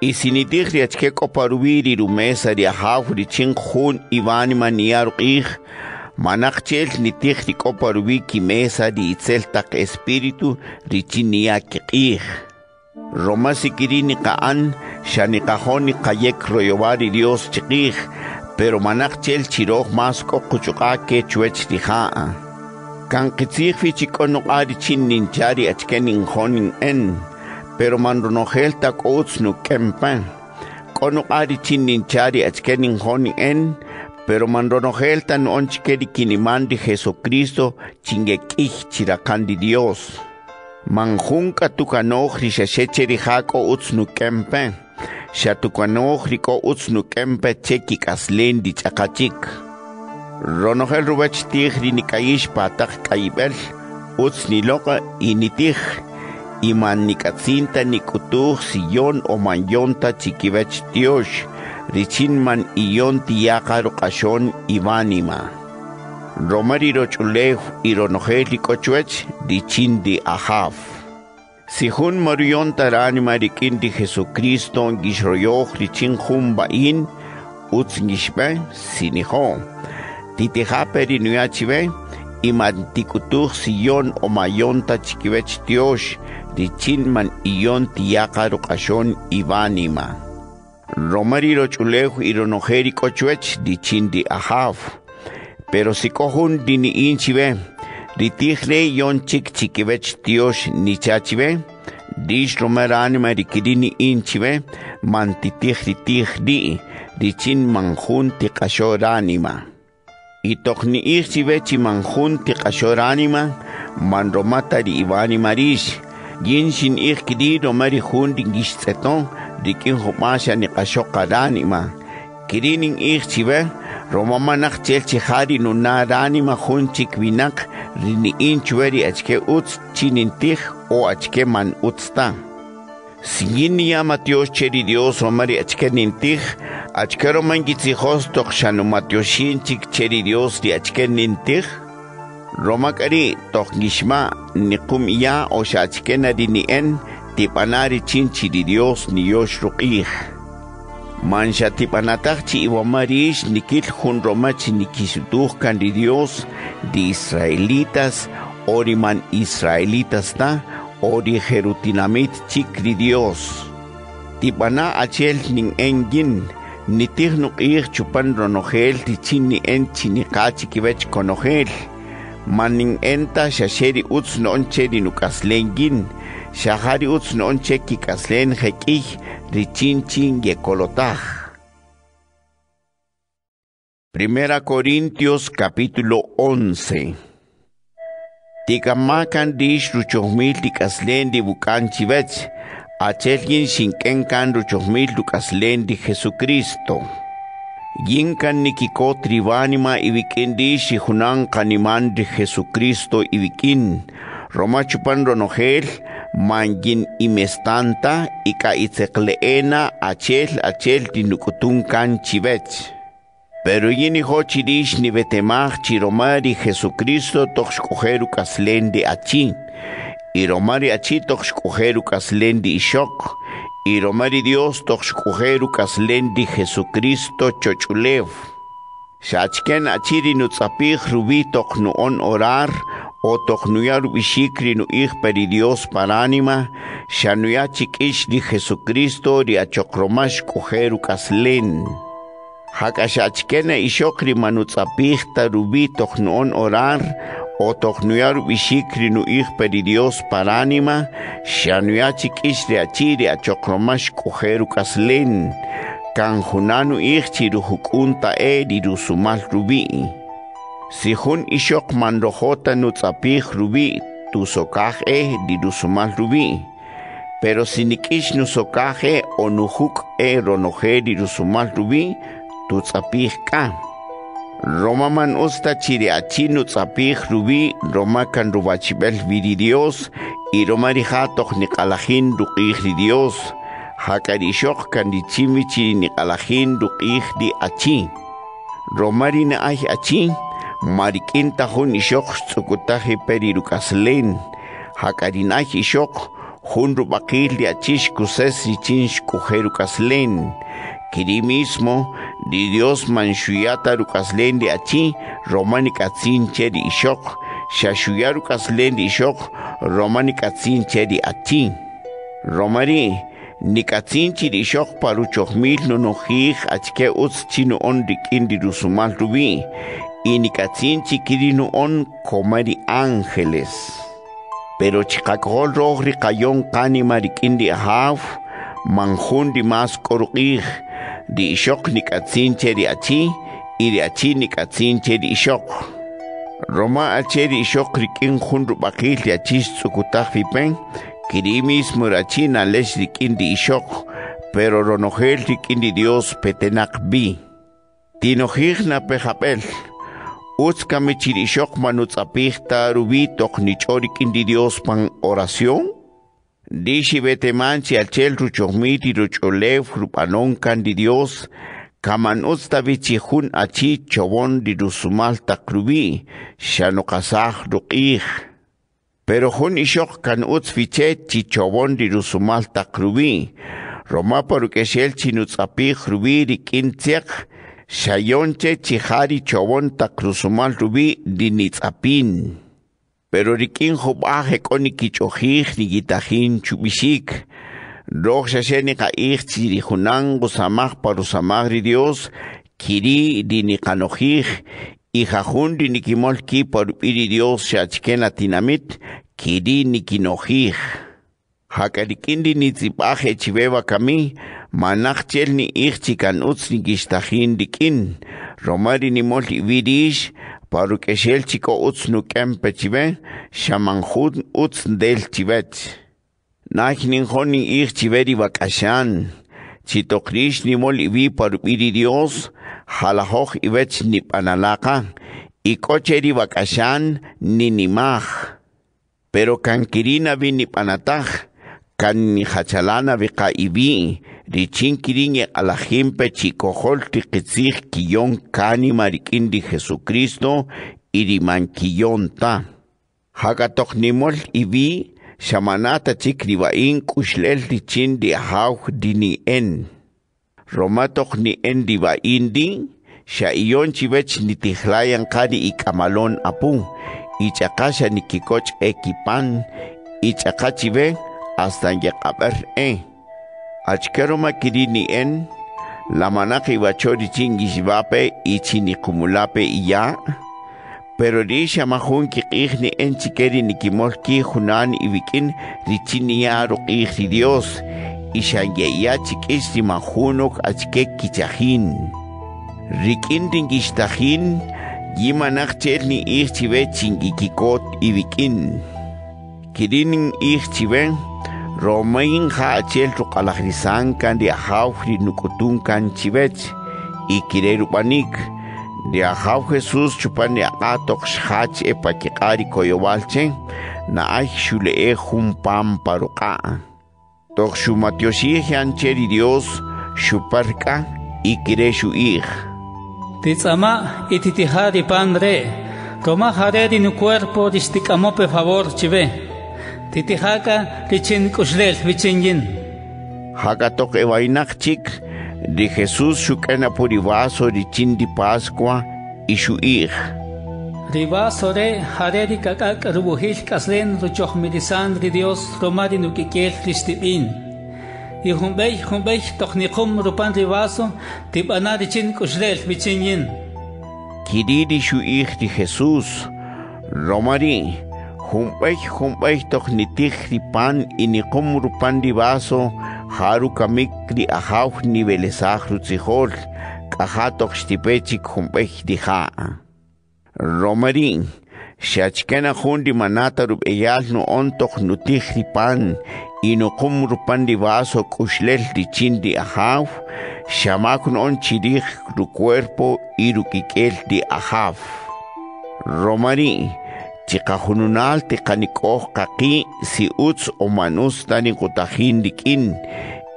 Speaker 1: Y sinitig di achke koparubiri rumesa di ahaf di chin jun iban maniaru kich. Manak chel ni tig di koparubi ki mesa di itzeltak espíritu di chinia kikich. Roma sikirini kaan, shanikahoni kayek royobari Dios chikich, pero manak chel chiroj masko kuchuka ke chuech dihaa. Kan kitzich fi chikono ari chin ninchari achkenin honin en, pero man ronogel tak oats nu kempa. Kono ari chin ninchari achkenin honin en, pero man ronogel tan onchkeri kinimandi Jesucristo chingekich chirakandi Dios. Manjunka tukanoj rixaxecheri jako uts nu kempe. Xatukanoj riko uts nu kempe cheki kaslen di chakachik. Ronogel rubach tij. Uts niloka initij. Iman nikatzinta nikutuj sillon o manyonta chikibech tiosh. Richin man iyon tiyaka rukashon ivanima. Romari rochulej y ronogel kochuech di chin di ahaf. Si jun marion tarani marikin di Jesucristo gishroyoch di chin jun bain, utz ngishbe siniho. Titiha peri nuyachive, imantikutuch siyon o mayonta chikiwech tiosh, di chin man iyon tiyaka ivanima. Romari rochulej y ronogel kochuech di ahaf. Pero si kohun dini inchive, ditijre yon chik chikivech tiosh ni chachive, dish romeranima rikidini inchive, mantitij ritij di, dichin manjun tikashoranima. Itokni ichive chi manjun tikashoranima, man romata ri ivani marish, yin shin ikidi romari hun dingish tseton, dikin humasha ni kashokaranima. Kirinin ichive, Romamanak chel chihari nunarani mahunchik vinak rini inchueri achke uts chinintij o achke man utsta. Singini llama Dios cheri Dios omari achke nintij, achke romangitzijos tok shanumatyoshinchik cheri Dios di achke nintij. Romakari tok gishma nikum ya o shachke narini en tipanari chinchi di Dios ni yosh ruqij. Mancha tipanatachchi iwamarish nikil jun romachi nikisutuhkan di Dios di Israelitas oriman Israelitas ta ori jerutinamit chik di Dios. Tipana achel ning engin nitih nuk ir chupan ronogel ti chini en chinikachi kibech konogel. manin enta shasheri uts nonche di nukaslengin shahari uts nonche kikaslen hekih richinchin yekolotaj. Primera Corintios capítulo 11 Tikamakan dish ruchohmil tikaslen di bukan chivets, achelgin shinkenkan ruchohmil tukaslen di Jesucristo. Yinkan nikiko tribanima ibikindi si hunan kaniman de Jesucristo ibikin. Roma chupan ronogel manjin imestanta ika itzekleena achel achel tinukutun kan chibech. Pero yini hochirish ni betemach chiromari Jesucristo toxcojeru kaslen de achi. Iromari achi toxcojeru kaslen de ishok. Iromari Dios toxcojeru kaslendi Jesucristo chochulev. Shachken achiri nutzapij rubi nu on orar, o toxnuyar bishikri nu ij peri Dios paránima, shanuyachik ish di Jesucristo ri achokromash cojeru kaslen. Hakashachkena ishokri manutzapij tarubi nu on orar, o tohnuyar bishikri nu ih peri Dios paránima, shanuyachi kishri achiri achokromash kujeru kaslen, kanjunanu ih chiru hukunta e dirusumal rubi. Sihun ishok mandojota nutzapih rubi, tusokaj e dirusumal rubi. Pero sinikish nusokaje o nuhuk e ronoje dirusumal rubi, tutzapih ka. Roma man usta chiri achinu tzapij rubi Roma kan rubachibel viri Dios y Roma rija toch niqalajin ruqij di Dios hakarishok kan di chimi chiri niqalajin ruqij di achi Roma rina ay achi marikin tahun ishok tzukutaji peri rukaslen hakarinaj ishok hun rubaqil di achish kuses richinsh kujeru kaslen kiri mismo di Dios manshuyata rukaslen de achi romani katsin cheri shashuya rukaslen de ishok romani katsin cheri achi. Romari nikatsin chiri ishok paruchohmil nonojij achke uts chino on rikin di rusumal rubi chikiri no on komari ángeles pero chikakol rohri kayon kani marikin di ahaf manjun di mas di ishok nikatsinche di achi y di achi nikatsinche di ishok. Roma ache di ishok rikin jun rubakil di achis tsukutaj vipen, kirimis murachi nalesh rikin di ishok, pero ronojel rikin di Dios petenak bi. Tinojij na pejapel, utzkame chirishok manutzapijta rubi tok nichorikin di Dios pan oración, Dishi betemanchi alchel ruchomiti rucholev rupanon kan di Dios, kaman usta bichihun achi chobon di rusumal takrubi, shanokasah ruqih. Pero hun ishok kan uts fiche chichobon di rusumal takrubi, Roma porukeshel chinutzapih rubi di kintzek, shayonche chihari chobon takrusumal rubi di nitzapin. pero rikin hobaje koni kichojij ni gitajin chubishik. Roj shasheni ka ichti di hunan gusamaj paru samagri Dios, kiri di ni kanojij, y jajun di ni kimol ki paru iri Dios shachken latinamit, kiri ni kinojij. Hakarikin di ni zipaje chibeba kami, manach chel ni ichti kan uts ni gishtajin dikin, romari ni mol virish, paru keshel chico uts nu kempe chive, shamanjud uts del chivet. Nach nin honi ich chiveri bakashan, chitokrish ni mol ibi paru iri Dios, halahoch ivet ni panalaka, y cocheri bakashan ni nimaj. Pero kan kirina vi ni panataj, kan ni hachalana vi ka ibi, richin kirinye alajimpe chikohol tikitzig kiyon kani marikin di Jesucristo iriman kiyon ta. Hagatok nimol ibi shamanata chikribain kushlel richin di haw di ni en. Romatok ni en di ba indi, siya iyon chibech ni tihlayan kadi ikamalon apu, ichakasya ni kikoch ekipan, ichakachibe hasta yakaber eh. Achkero makirini en, la manaki bachori chingisbape y chinikumulape ya, pero risha mahun ki qihni en chikeri ni kimol ki hunan ibikin richini yaro qihri Dios. Ishangeya chikis di mahunok achke kichahin. Rikin ringishtahin yimanak chelni ihchive chingikikot ibikin kirinin ihchive romain ha achel ruqalajrisan kan di ahawri nukutun kan chivech ikireru panik de ajaw Jesús chupan de atok shach e koyowalche na ay shule e jumpam paruka. Tok shumatyoshi cheri Dios shuparka y kire shu ij.
Speaker 4: Tizama ititihari pandre, toma jaredi nu cuerpo pe favor chive. Titihaka richin kushlel vichinyin.
Speaker 1: Hagatok evainak chik, de Jesús shukena purivaso de chindi Pascua y su hij.
Speaker 4: Rivaso re haredi kakak rubuhil kaslen ruchoch medisan de Dios romadi nukikel kristibin. Y humbei humbei toch nikum rupan rivaso tibana de chin kushrel bichinyin.
Speaker 1: Kiridi su hij de Jesús romari humbei humbei toch nitich ripan y nikum rupan rivaso haru kamikri ahaw ni belesaj rutzihol kahatok stipechik humpech diha. Romarin, shachkena hundi manata rub eyal no ontok nutihri pan kum rupan di vaso kushlel di chindi ahaw shamakun on chirich ru cuerpo y ru kikel di ahaw. Romarin, chikahununal tikanikoh kaki si uts o manus tani kutahin dikin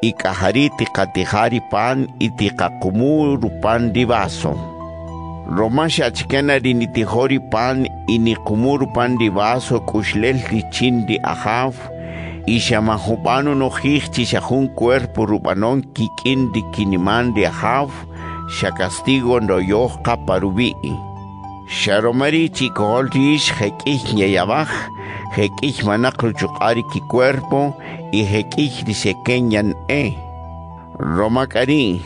Speaker 1: ikahari tikatihari pan itikakumuru pan di vaso. Romasha chikena rinitihori pan inikumuru pan di vaso kushlel lichin di ahav ishamahupano no hichi shahun cuerpo rupanon kikin di kiniman di ahav sha castigo no yohka parubii. Sharomari chikolrish hekich nyayabaj, hekich manakru chukari ki cuerpo y hekich disequeñan e. Roma kari,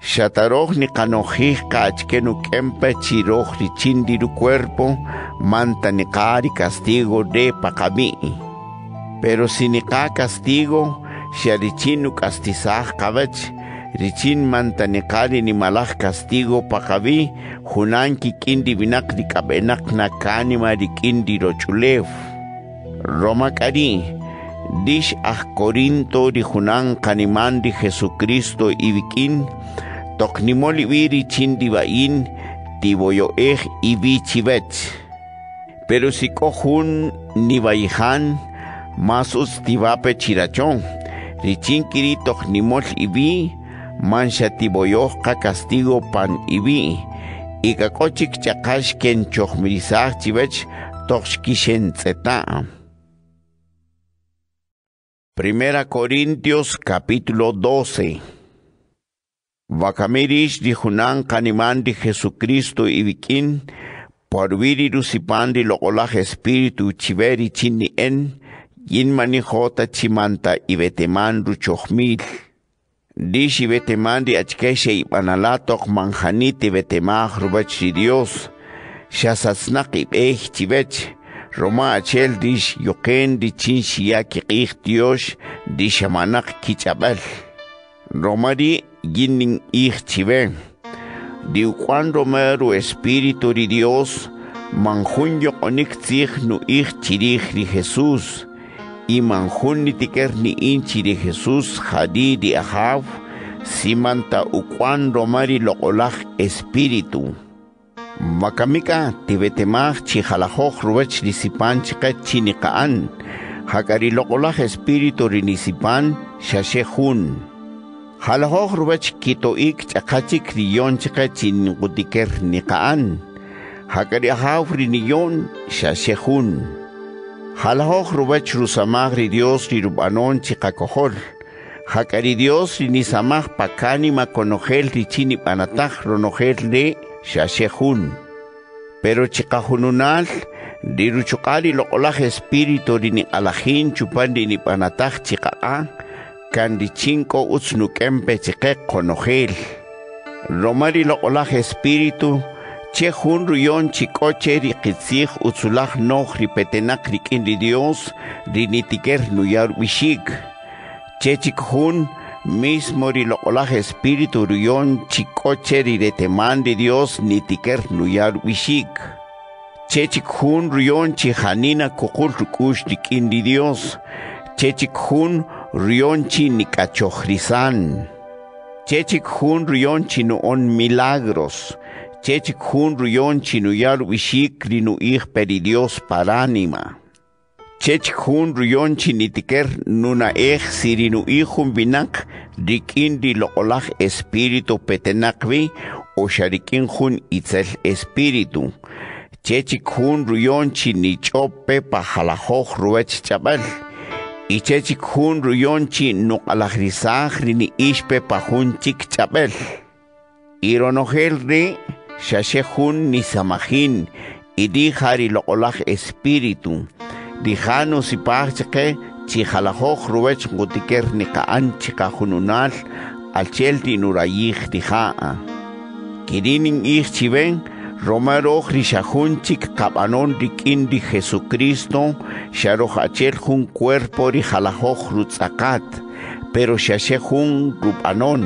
Speaker 1: shataroj ni kanojij kachkenu kempe chiroj richindiru cuerpo, manta ni kari castigo de pakami. Pero si ni castigo, sharichinu kastizaj kabach, richin mantanekali ni malaj castigo pakabi hunanki kindi binak di kabenak na kanima di kindi rochulev. Roma kari, dish ah Corinto di hunan kaniman di Jesucristo ibikin, toknimoli viri chindi bain, tiboyo eh ibi chibet. Pero si kohun ni baihan, masus tibape chirachon, richin kiri toknimol ibi, mancha tiboyohqa castigo pan ibi. Ikakochik chaqashken choqmirisaj chivech toqxkixen tzeta. Primera Corintios capítulo 12 Vakamirish dijunan kaniman di Jesucristo ibikin por viriru sipandi lokolaj espíritu chiveri chini en yin manijota chimanta ibeteman ruchohmil Dishi betemandi achkeshe ipanalatok manjaniti betemaj rubach Dios. Shasatsnak ibej chibech. Roma achel dish yoken di chinshia kiqih Dios di shamanak kichabal. Roma di ginning ich chive. Di ukwan romero espíritu di Dios manjunyo onik tzich nu ich chirich di Jesús y manjuni ni inchi de Jesús jadi di ahav simanta ukwan romari lokolaj espíritu. Makamika tibetemaj chijalajoj rubech disipan chiqet chinikaan hakari lokolaj espíritu rinisipan shashehun. Jalajoj rubech kitoik chakachik riyon chiqet chinqutiker nikaan hakari ahav riniyon shashehun. Halahoj rubach rusamagri Dios rirubanon chikakohol. Hakari Dios nisamag pakani makonojel richini panataj ronojel de shashehun. Pero chikahununal diruchukali lokolaj espíritu rini alajin chupan rini panataj chikaka kan dichinko utsnukempe chikek konojel. Romari lokolaj espíritu che jun ruyon chikoche ri qitzij utzulaj noj ri petenak ri Dios ri nitiker nuyar bishik che jun mismo ri loqolaj espíritu ruyon chikoche ri reteman ri Dios nitiker nuyar bishik che jun ruyon chi janina kukul rukush ri k'in ri Dios che jun ruyon chi nikachojrizan che jun ruyon milagros chechik jun ruyon chinuyar wishik rinu ih peri Dios paránima. Chechik jun ruyon chinitiker nuna ej sirinu ihun binak rikin di loolaj espíritu petenakvi o sharikin jun itzel espíritu. Chechik jun ruyon chinichope pajalajoj ruech chabal. Y chechik jun ruyon chinukalajrizaj rini ishpe pajun chik chabel. Ri xaxejun nisamajin idi jari loqolaj espíritu dijano sipaj cheqe chijalajoj ruwech ngutiker niqa'an chiqajununal alchel tinurayij dija'a kirinin ij chiven romaroj rixajun chik qab'anon rik'in ri jesucristo xaroj achel jun cuerpo rijalajoj rutz'aqat pero xaxejun rub'anon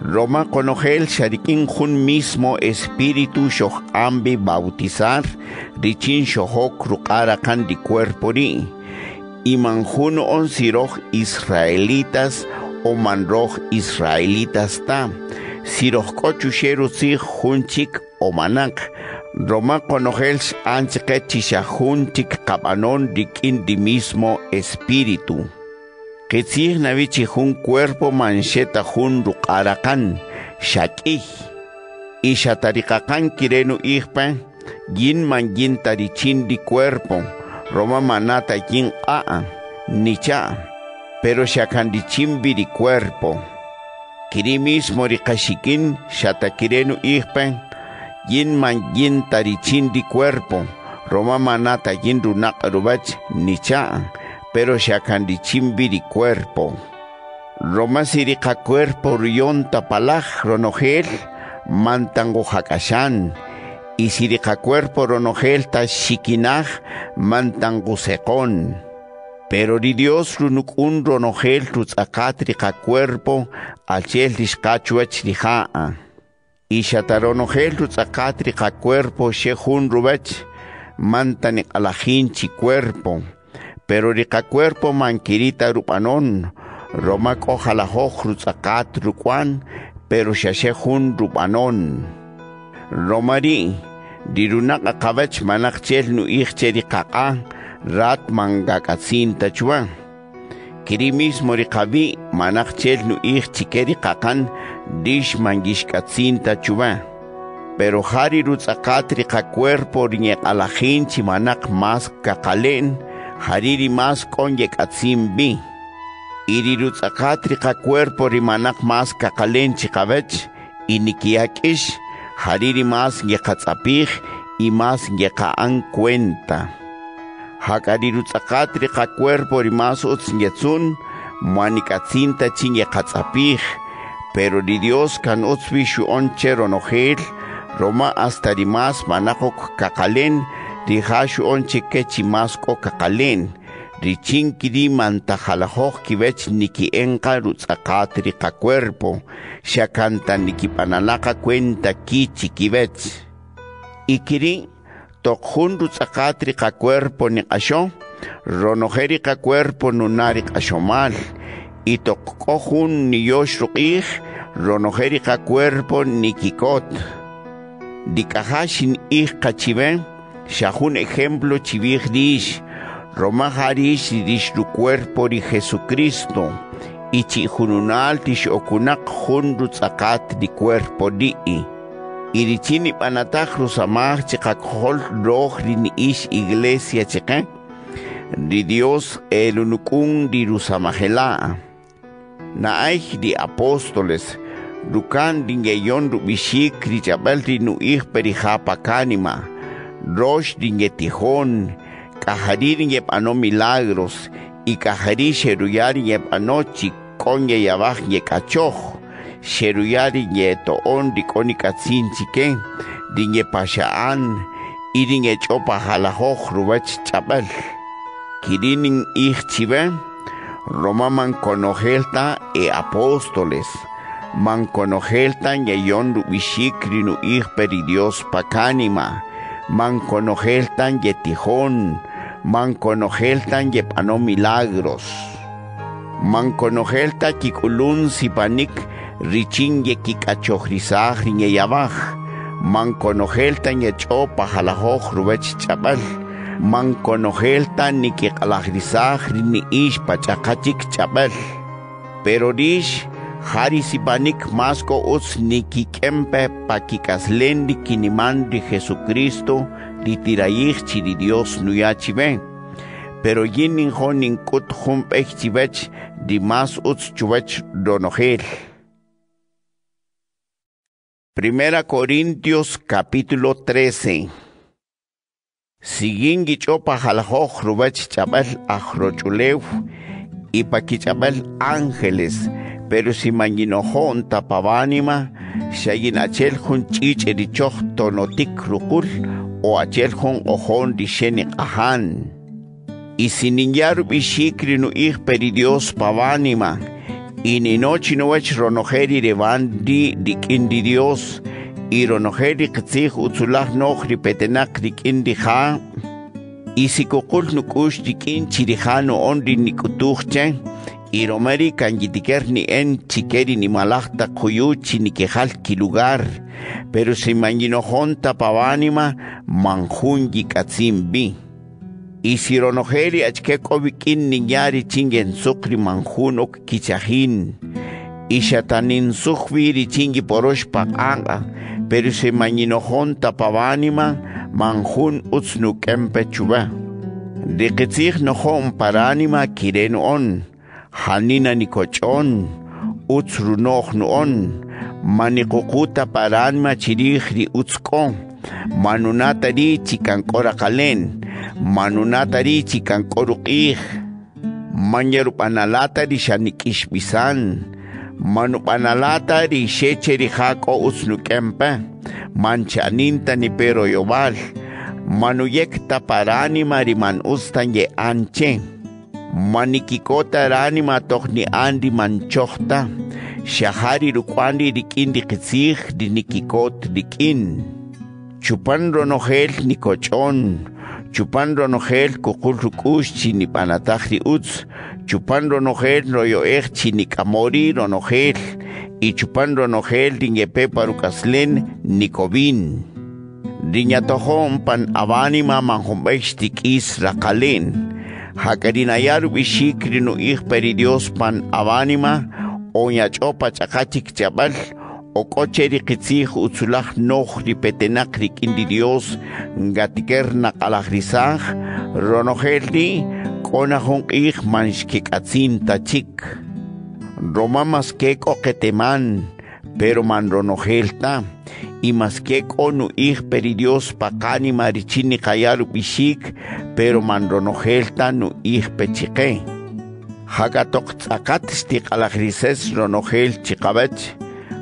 Speaker 1: Roma conogel sharikin jun mismo espíritu shoh ambi bautizar richin shohok rukara kan di cuerpo ri. Iman jun on siroh israelitas o manroh israelitas ta. Siroh kochusheru si junchik o manak. Roma conogel anchike chishahun chik kabanon dikin di mismo espíritu. Ketzih navichi jun cuerpo mancheta jun ruqarakan y shatarikakan kirenu ijpa yin man yin tarichin di cuerpo. Roma manata yin qa'a nicha pero shakandichin di cuerpo. Kiri mismo riqashikin shatakirenu ijpa yin man yin tarichin di cuerpo. Roma manata yin runaq rubach nicha pero xacandichimbi di cuerpo. Roma sirica cuerpo rion tapalaj ronogel mantango hakashan. Y sirica cuerpo ronogel ta shikinaj mantango secón. Pero di Dios runukun ronogel rutzacatrica cuerpo achel dishkachuach dihaa. Y shataronogel rutzacatrica cuerpo shehun rubach mantanik alajinchi cuerpo pero rika cuerpo manquirita rupanon, roma ojalá rutzakat rukuan, pero shashehun rupanon. Romari, dirunak akabach manakchel nu ichcheri kaka, rat mangakatsin tachua. Kiri mismo rikabi manakchel nu dish mangishkatsin tachua. Pero hari rutzakat rika cuerpo riñek alajin chimanak mas hariri mas con yekatzimbi. Irirutzakatri ka cuerpo rimanak mas kakalenchi kabech, inikiakish, hariri mas yekatzapij y mas yekaan cuenta. Hakarirutzakatri ka cuerpo rimas utz yetzun, muanikatzinta chin yekatzapij, pero di Dios kan utzvi onchero nojel, Roma hasta rimas manakok kakalen, rihashu onche kechi masko kakalen, richinkiri mantajalajoj kivech niki enka rutzakatri ka cuerpo, shakanta niki panalaka cuenta kichi kivech. Ikiri, tokhun rutzakatri ka cuerpo ni asho, ronojeri ka cuerpo nunari ashomal, y tokohun ni yosh ruqij, ronojeri ka cuerpo ni kikot. Dikahashin ih kachiben, Shahun ejemplo chivij dish, Roma harish dish tu cuerpo di Jesucristo, y chihununal tish okunak hun rutzakat di cuerpo di. Y di chini panatak rusamach chikakhol roh di ish iglesia chika, di Dios el unukun di rusamajela. Naay di apóstoles, Dukan dingeyon rubishik di chabal di nuih perihapa kanima. Rosh dingetijón, cajarir yep ano milagros, y cajarí sheruyar yep ano chikonye yabaj ye cachoj, sheruyar ye toon dikoni katzin chiken, dinge pasha'an iringe chopa halahoj rubach chapel kirinin ih chive Roma man conojelta e apóstoles. Man conojelta yon rubishikri nu ih peri Dios pakanima man conojelta ye tijón man conojelta ye pano milagros man conojelta kikulun sipanik richin ye kikachojrisaj nye yabaj man conojelta ye chopa halahoj rubach chapel man conojelta ni ish pachakachik chabel. Pero dish hari sipanik masko us ni kikempe pakikaslen di kiniman di Jesucristo di tirayich chi di Dios nuyachibe. Pero yin hon nin kut humpech chibech di mas uts chubech donogel. Primera Corintios capítulo 13 Sigin gichopa halhoj rubach chabal ajrochulew y paquichabal ángeles, pero si mañinojon tapavanima, shayin achel hun chicherichoch tonotik rukul, o achel hun ojon dishenik ahan. Y si niñar bishikri nu ich peridios pavanima, y ni nochi no ech ronojeri revan di dikindi Dios, ironojeri ktsih utzulah nohri petenak dikindi ha, isikukul nukush dikin chirihano onri nikutuhche, iromeri kanjitiker ni en chikeri ni malachta kuyuchi ni kejal lugar, pero si manjinojonta pavanima manjunji katsimbi. Isironojeri achkekovikin niñari chingen sukri manjunok kichahin. Ishatanin sukviri chingi porosh pakanga, pero si manjinojonta pavanima manjun utsnu kempe chuba. Dikitzich nojon paranima kiren on, hanina nikochon, utsru noh nuon, manikukuta paranima chirihri utsko, manunata ri chikankora kalen, manunata ri chikankorukih, manyarupanalata ri shanikishbisan, manupanalata ri shecheri hako utsnu kempe, manchaninta ni pero yobal, manuyekta paranima riman ustan ye anche, manikikota ranima tohni andi manchohta, shahari rukwandi dikindi kitsih di nikikot dikin. Chupan ronogel nikochon, chupan ronogel kukul rukush chini panatahri uts, chupan ronogel royo ech chini kamori ronogel, y chupan ronogel dingepe parukaslen nikobin. Diñatohon pan avanima manjombechtik is rakalen, hakarinayar bishikri no ich peridios pan avanima, oñachopa chakachik chabal, o cocheri kitzih utzulach noh ripetenak rikindi Dios, gatiker nakalahrisaj, ronoheldi, konahon ich manshkikatzin tachik. Roma más que coqueteman, pero man ronohelta, y más que nu ich peridios pakani marichini kayar bishik, pero man ronohelta nu ich pechique. Hagatok tzakatistik alagrises ronogel chikabech,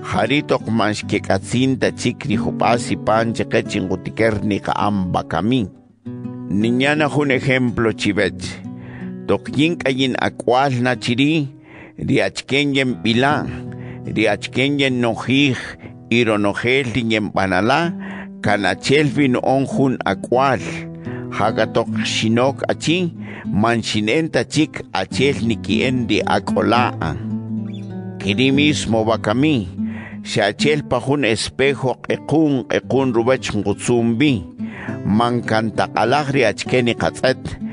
Speaker 1: haritok manshkekatzinta chikri jupasi pan chekechingutikernni kaamba kami. Niñana un ejemplo chivech. Tokyin kayin akwal na chiri, riachkenyen bila, riachkenyen nojij, ironogel tinyen panala, kanachelvin onjun akwal, hagatok shinok achi, manchinenta chik achel nikien di akolaa. Kiri mismo bakami, si achel pajun espejo ekun ekun rubech ngutsumbi, mankantakalagri achkeni katzet,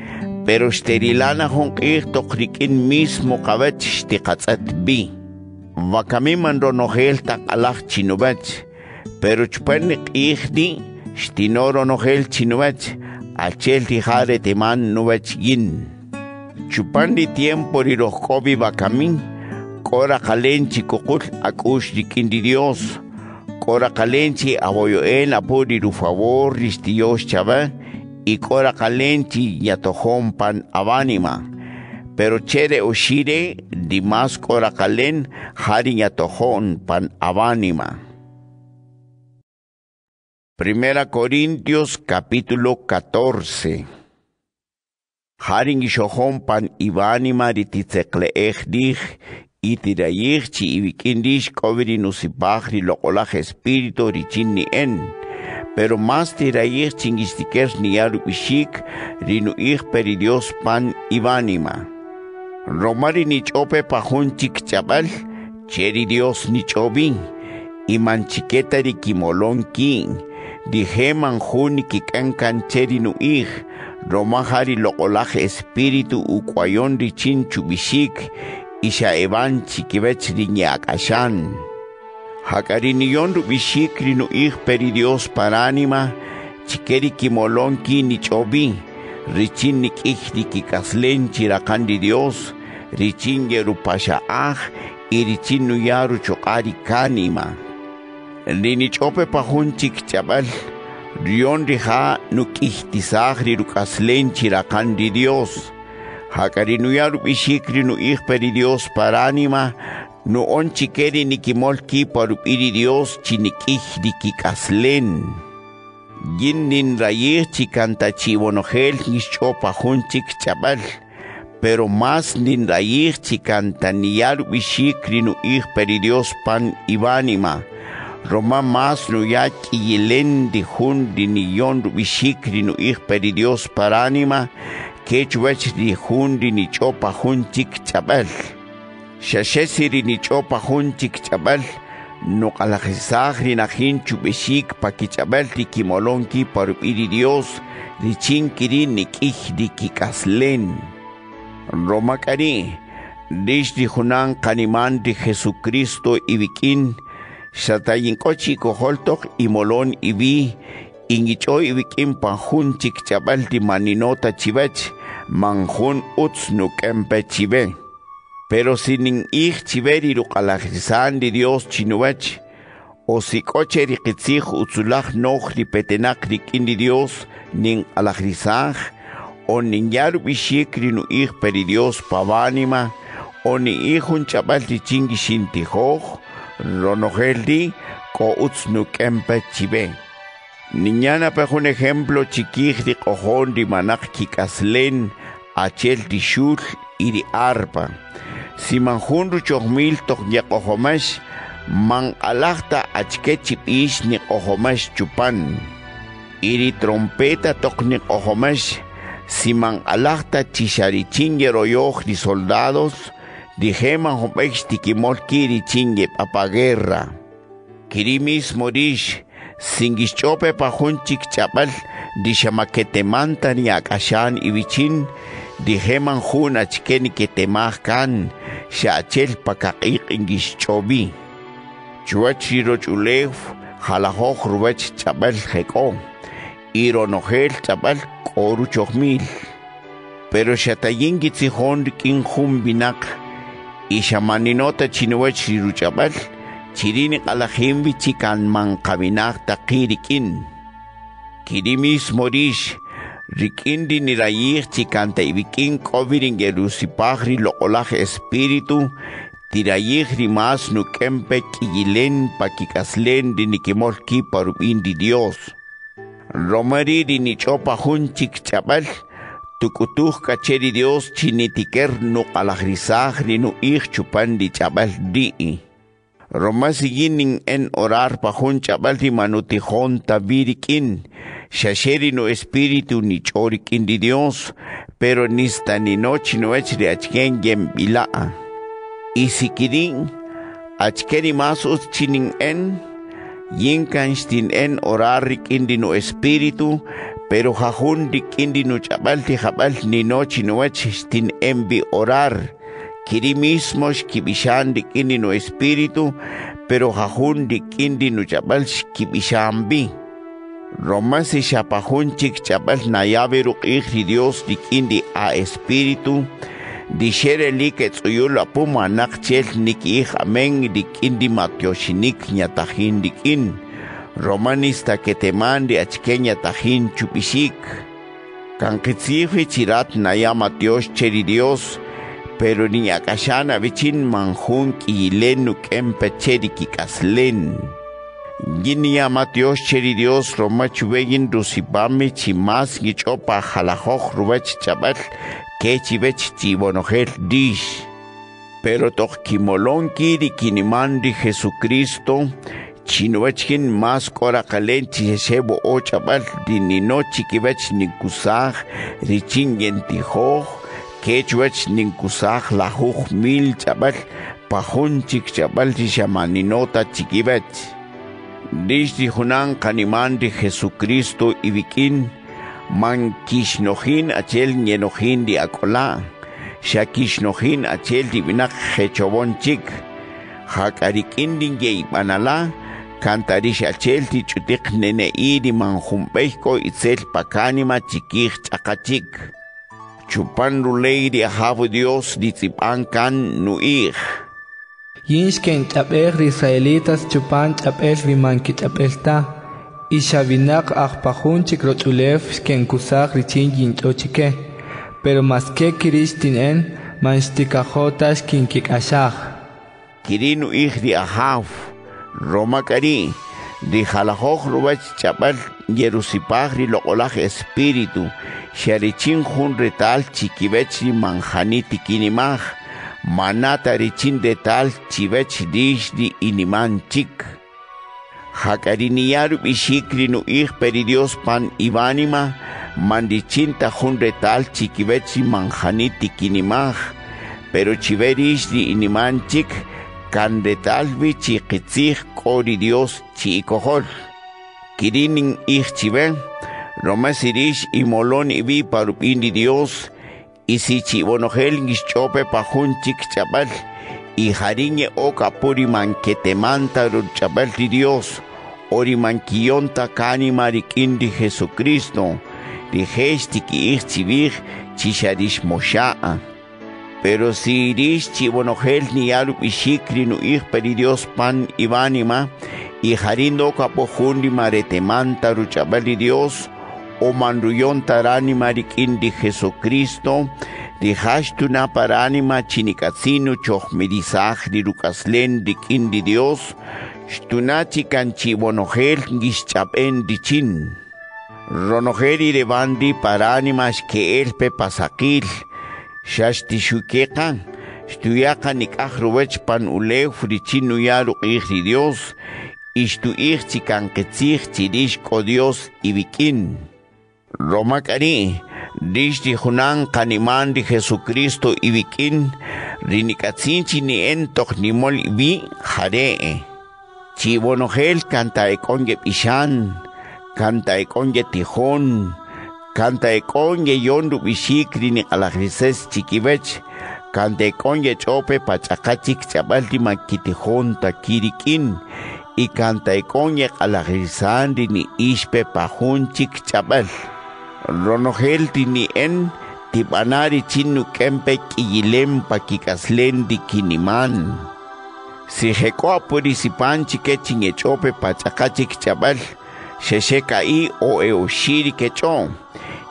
Speaker 1: pero sterilana hon tokrikin mismo kabet katzet bi. Bakami mandronogel takalach chinubech, pero chupanik ihdi, stinoro nogel chinubech, achel tijare teman nubech yin. Chupandi tiempo rirohkobi bakamin, kora kalenchi kokul akush dikindi Dios, kora kalenchi aboyoen favor chava, y kora kalenchi yatohon pan avanima. Pero chere oshire dimas kora kalen hari yatohon pan avanima. Primera Corintios capítulo 14. Haring pan ibanima rititsekle echdich itirayich chi ibikindish koviri nusipachri lokolaj espíritu richinni en. Pero más tirayich chingistikers ni yarubishik rinu ich peri Dios pan ibanima. Romari ni chope pajun chik chabal, cheri Dios ni chobin, iman chiqueta kimolon king dijeman juni kikankan cheri nu ij, romahari lokolaj espíritu ukwayon richin chubishik, isha evan chikibech riñak ashan. Hakariniyon rubishik rinu ij peri Dios paránima, chikeri kimolonki ni chobi, richin nik ij rikikaslen chirakandi Dios, richin yerupasha aj, y richin nuyaru chokari kanima. Linichope pajunchik chabal, rion rija nukihtisaj rirukaslen chirakandi Dios. Hakarinuyaru bishikri nu peri Dios paránima, no on chikeri nikimolki parupiri Dios chinikih dikikaslen. Yin nin rayih chikanta chiwonogel nischopa junchik chabal, pero más nin rayih chikanta niyar bishikri nu peri Dios pan ibanima. Roma más no ya yelen di hun di niyon rubishikri no peri Dios paránima, que chuech di hun di ni chopa hun chik chabal. Shashesiri ni chopa hun chik chabal, no kalakisagri na hin chubishik pa kichabal di kimolonki parupiri Dios, di chinkiri ni kih di kikaslen. Roma kari, dish di hunan kaniman di Jesucristo ibikin, Xatayinkochi koholtok imolon ibi ingicho ibikim panjun chikchabal di maninota chibech manjun uts nukempe chibe. Pero si nin ich chiberi rukalajizan di Dios chinuech, o si coche rikitzich utzulach noch di petenak rikin di Dios nin alajrizaj, o nin yaru bishikri nu ich peri Dios pavanima, o ni ihun chabal di chingi shintijoch, ronogeldi ko utsnu kempe chibe. Niñana pe un ejemplo chiquij di cojón di manak kikaslen achel di shul y di arpa. Si manjunru chochmil tok nyakohomash, man alachta achke chipish ni kohomash chupan. Iri trompeta tok ni kohomash, si man alachta chisharichin yeroyoch di soldados, Dijeman hopex tikimol kiri chingue papaguerra. Kirimis morish, singischope pajunchik chapal, dishamaketemanta ni akashan ibichin, dijeman jun achkeni ketemah kan, shachel pakakik ingischobi. Chuachiro chulev, jalajoj rubech chapal jeko, ironojel koru. Pero shatayin gitzihon kin jun binak, Ishamaninota chinuwech riruchabal, chirini chikan manqaminaqta qirikin. Kirimis morish, rikindi nirayih chikanta ibikin kovirin gerusipagri loqolaj espíritu, tirayih rimas nukempe kiyilen pakikaslen dinikimolki parubin di Dios. Romari dinichopa hunchik chabal, tukutuj kacheri Dios chinitiker no alagrisaj no ich chupan di chabal di. Roma siginin en orar pajun chabal di manutijon tabirikin, shasheri no espíritu ni chorikin di Dios, pero nista ni noche no echri achken yem bilaa. Y si kirin, achkeri masos chinin en, yinkan en orar rikin di no espíritu, pero jajun indi no chabal ti jabal ni nochi no tin envi orar. Kiri mismo kibishan indi no espíritu, pero jajun indi no chabal kibishambi. Roma si chapajun chik chabal nayaberu iri Dios indi a espíritu, dishere liket uyula puma nakchel nik ih amen indi makyoshinik nyatahin dikin romanista que te mande tajín chupishik. Kankitsifi chirat nayama Dios cheri Dios, pero ni akashana bichin manjun ki lenu kempe cheri kikaslen. Gini ama Dios cheri Dios roma chubeyin rusipame chimas gichopa jalajoj rubach chabal que chibech chibonojel dish. Pero toch kimolonki di Jesucristo chinuachkin mas kora kalenti sebo o chabal di nino chikibech nikusaj richin yentijoj quechuach ninkusaj lajuj mil chabal pajun chik chabal chishamanninota chikibech. Dishdi hunan kaniman di Jesucristo ibikin man kishnohin achel nyenohin di akola shakishnohin achel di binak hechobon chik hakarikin din ye ibanala kantarish achel ti chutik nene i di manjumpehko itzel pakanima chikih chakachik chupan rulei di ahabu Dios di tzipan kan nuih
Speaker 2: Yinsken chapel israelitas chupan chapel rimanki chapelta ishabinak akpajunchik rochulev ken kusak richin yinchochike pero mas que kiristin en manstikajotas kinkikashaj
Speaker 1: kirinu ih di ahav Roma kari di halajoj rubach chapal Jerusipagri lokolaj espíritu sharichin jun retal chikibech manjaniti kinimaj manata richin de tal chivech dish di iniman chik. Hakariniyaru bishikri nu ich peri Dios pan ibanima mandichinta jun retal chikibech manjaniti kinimaj, pero chiverish di kan retal bi chikitzich kori Dios chikohol. Kirinin ich chiven, Romasirish imolon ibi parupin di Dios, y si chibonojel chope pajun chik chapal y jariñe oka puri manquetemanta chapal di Dios ori manquionta cani marikindi Jesucristo di gesti ki ich chivich chisharish moshaa pero si irish chibonojel ni aru ishikri nu ich peri Dios pan ibanima y jarindo oka pojundi maretemanta ruchapal di Dios o manruyon tarani marikindi Jesucristo, di hashtuna paranima chinikatsinu chohmedisaj di rukaslen di kindi Dios, shtunachi kanchibonojel ngischap'en di chin. Ronojeri de bandi paranima shkeelpe pasakil, shashtishukeqa, shtuyaqa nikaj ruwech pan ulew di chinu yaru di Dios, ishtuij chikanketzij chirish ko Dios ibikin. Roma kani dishti hunan kaniman di Jesucristo ibikin rinikatsinchi ni entok nimol ibi jare chibonojel kanta ekonye pishan kanta ekonye tijón kanta ekonye yondu bishikri ni alajrises chikibech. Kanta ekonye chope pachakachik chabalti makitijón takirikin y kanta ekonye alajrisandi ni ishpe pajunchik chabal ronojel tini en tibanari chinu kempe kiyilem pakikaslen di kiniman. Si jeko apurisipan chike chingechope pachakachik chabal, shesheka i o eoshiri kecho,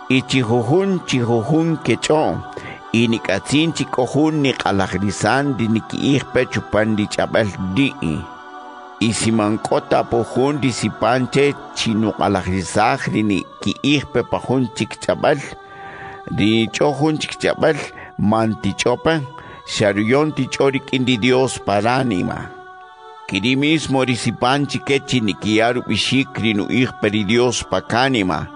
Speaker 1: i chihujun chihujun kecho, i nikatsin chikohun ni kalagrisan di nikiihpe chupan di chabal di. y si mancota pojun disipanche chino alajrizaj ni ki ihpe pajun chikchabal di chohun chikchabal mantichopa sharuyon tichorik indi Dios paránima kiri mismo risipanchi kechi ni kiaru bishikri nu ihperi Dios pakanima.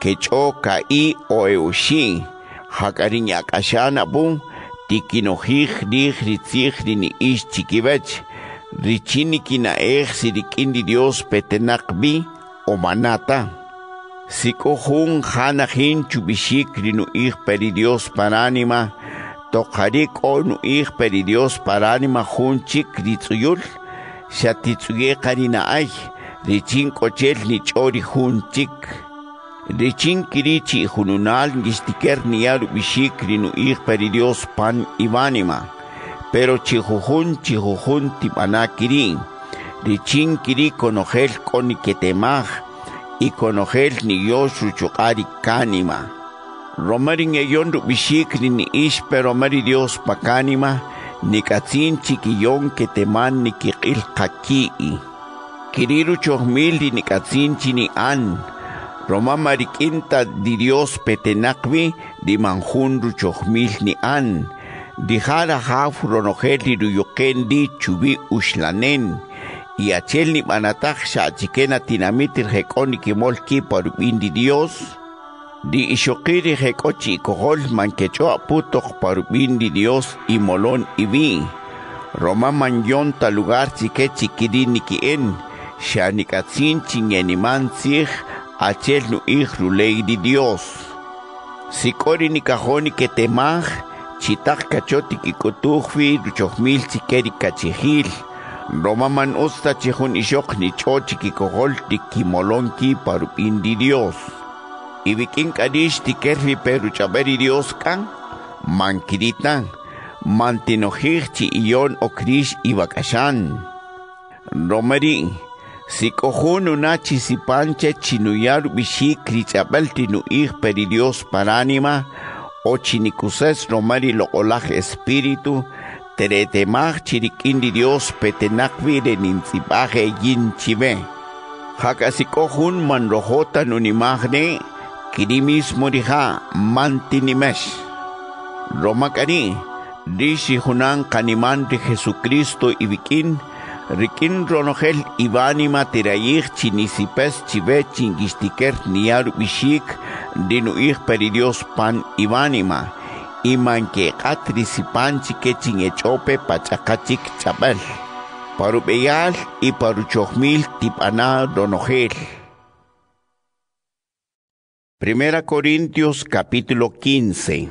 Speaker 1: Que choca i o eushi hakarinya kashana bun tikinojij dij ritzij ni ish chikibech. Richini kina ej sirikindi Dios petenakbi o manata. Siko jun jana hin chubishik rinu ij peri Dios paranima, tokarik o nu ij peri Dios paranima jun chik ritzuyul, shatitsuye karina ay, richin kochel ni chori jun chik. Richin kirichi jununal gistiker niyaru bishik rinu peri Dios pan ibanima pero chihujun chihujun tipanakiri, richin kiri konojel koni ketemaj, y konojel ni yoshu chukari kanima. Romarin eyon rubishikri ni ish pero mari Dios pakanima, ni katsin chikiyon keteman ni kikil kakii. Kiriru chohmil di nikatsinchi ni an. Roma marikinta di Dios petenakvi di manjunru chohmil ni an. Di jara haf ronojeli ruyoken di chubi ushlanen. Y achel ni manatak sha chikena tinamitir hekoni kimol ki parubin di Dios. Di ishokiri hekochi kohol mankecho aputok parubin di Dios y molon ibi. Roma manyonta lugar chike chikirin nikien. Xanikatsin chinganimantzij achel nu ley di Dios. Sikori nikajoni que temaj, chitak kachoti kikutujvi ruchohmil chikeri kachihil. Roma man usta chihun ishok ni chochi kikohol tikimolonki parupin di Dios. Ibikin kadish tikervi peru chaberi Dios kan, mankiritan, mantinojij chi iyon okrish ibakashan. Romeri, Sikohun unachi sipanche chinuyar bishi krichabelti nu ig peri Dios paranima, o chinikuses romari lo olaj espíritu, teretemach chirikindi Dios petenakvi de ninzibaje yin chive. Hakasikohun manrojota nunimagne, kirimis moriha mantinimesh. Romakari, dishi hunan kaniman de Jesucristo ibikin, Rikin ronogel ibanima tirayich chinisipes chive chingistiker niar bishik dinuich peridios pan ibanima iman que katrisipan chike chingechope pachakachik chabel parubeyal y tipana ronogel Primera Corintios capítulo 15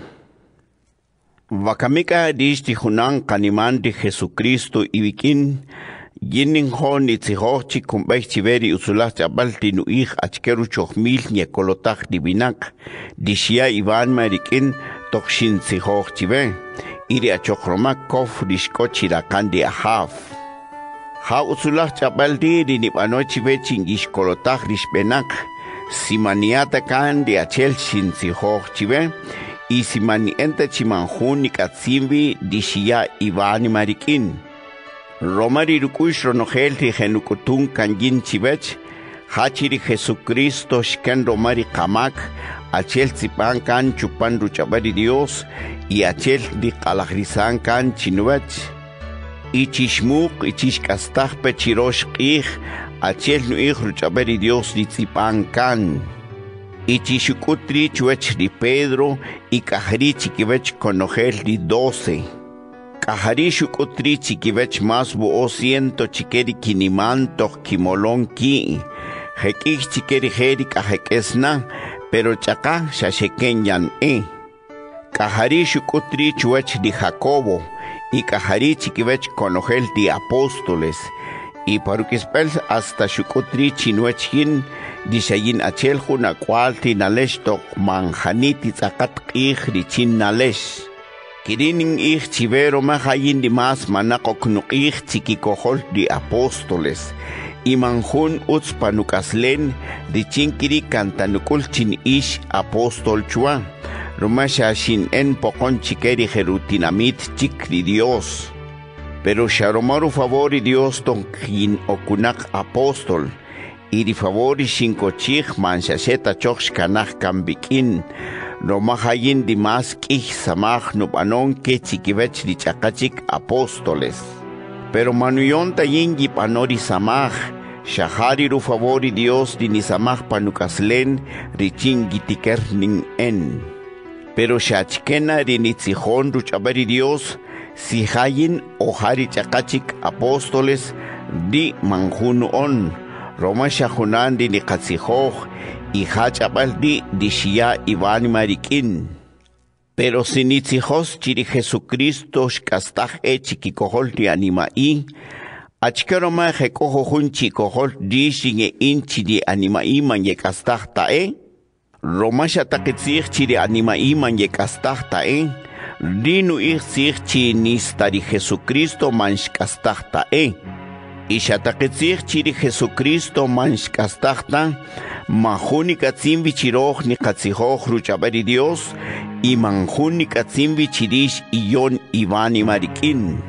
Speaker 1: Vakamika dishti hunan kaniman de Jesucristo ibikin Yinin hon itzihochi kumbech chiveri usulah chabalti nu ij achkeru chochmil nyekolotak divinak, dishia Ivan marikin tokshin tzihoch chive, iri achokromak kof rishko chirakan di ahaf. Ha usulah chabalti di nipano chive chingish kolotak rishbenak, simaniata kan di achel shin tzihoch chive, y simaniente chimanjun nikatsimbi dishia Ivan marikin. Romari rukush ronogel ti genukutun kanjin chivech, hachiri Jesucristo shken romari kamak, achel zipan kan chupan ruchabari Dios, y achel di kalagrisan kan chinuech. Ichishmuk, ichishkastah pechirosh qih, achel nu ih ruchabari Dios di zipan kan. Ichishukutri chuech di Pedro, y kahri chikivech konogel di doce. Kaharishu kutri chikivech mas buo siento chikeri kinimanto kimolon ki. Hekik chikeri heri kahekesna, pero chaka shashekenyan e. Kaharishu kutri chuech di Jacobo, y kahari chikivech konogel di apóstoles. Y parukispel hasta shukutri chinuechin di shayin achel juna kwal tinalesh tok manjaniti tzakat qih richin nalesh. Kirining ich chivero mahayin di mas manakok no ich chikikohol di apóstoles. Imanjun uts panukaslen di chinkiri kantanukul chin ish apóstol chua. Romasha shin en pokon chikeri jerutinamit chikri Dios. Pero sharomaru favori Dios ton kin okunak apóstol. Y di favori shinkochich manshasheta choch kanach kambikin. no mahayin di mas kih samah no panon ke chikivech di chakachik apóstoles. Pero manuyon tayin gi panori samah, shahari ru favori Dios di ni samah panukaslen richin gitiker ning en. Pero shachkena di ni tzihon ru chabari Dios, si hayin ohari chakachik apóstoles di manjunuon, Roma shahunan di ni katzihoh, y hachapaldi dishia Iván Marikin. Pero si nitzihos chiri Jesucristo shkastaj e chikikohol anima i, achkeroma jekoho hun chikohol dishin e inchi di anima i man ye kastaj ta e, Roma shataketzich chiri anima i man ye kastaj ta e, Rinu ich sich chi nistari Jesucristo man shkastaj ta e, y shataketzich chiri Jesucristo man shkastaj ta, Mahuni katzimbi chiroh ni katzihoh ruchabari Dios y manjuni katzimbi chirish iyon Marikin.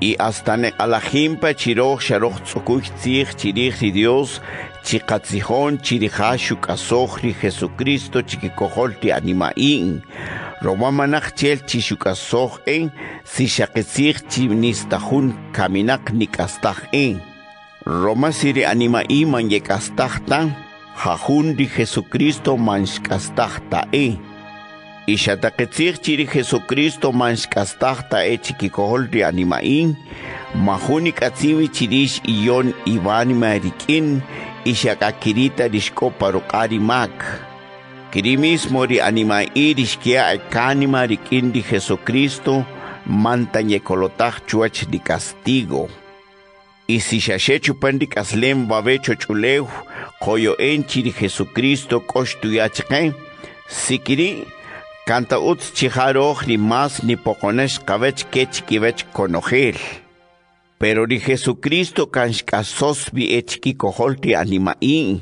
Speaker 1: y hasta ne alajimpa chiroch sharoch tzukuch tzich chirich ri Dios chikatzijón chirijaxu kasohri Jesucristo chikikoholti animain romamanach chel chishukasoh en si shaketzich chimnistajun kaminak nikastah en Roma siri anima iman yekastahtan jajun di Jesucristo manskastahta en Ixataketzich chiri Jesucristo manskastahta e chikikoholti animain mahuni katsiwi chirish iyon Iván marikin ixakakirita rixkoparoqari mak kiri mismo ri anima irixkia akanima rikin di Jesucristo mantañekolotaj chuach di castigo y si xaxechupan di kaslem babecho chulew koyo enchi di Jesucristo koxtuyachqen sikiri Canta uts chijaroj ni más ni pocones kavech kech kivech conojel. Pero ni Jesucristo kanshkasos bi echki koholti animain.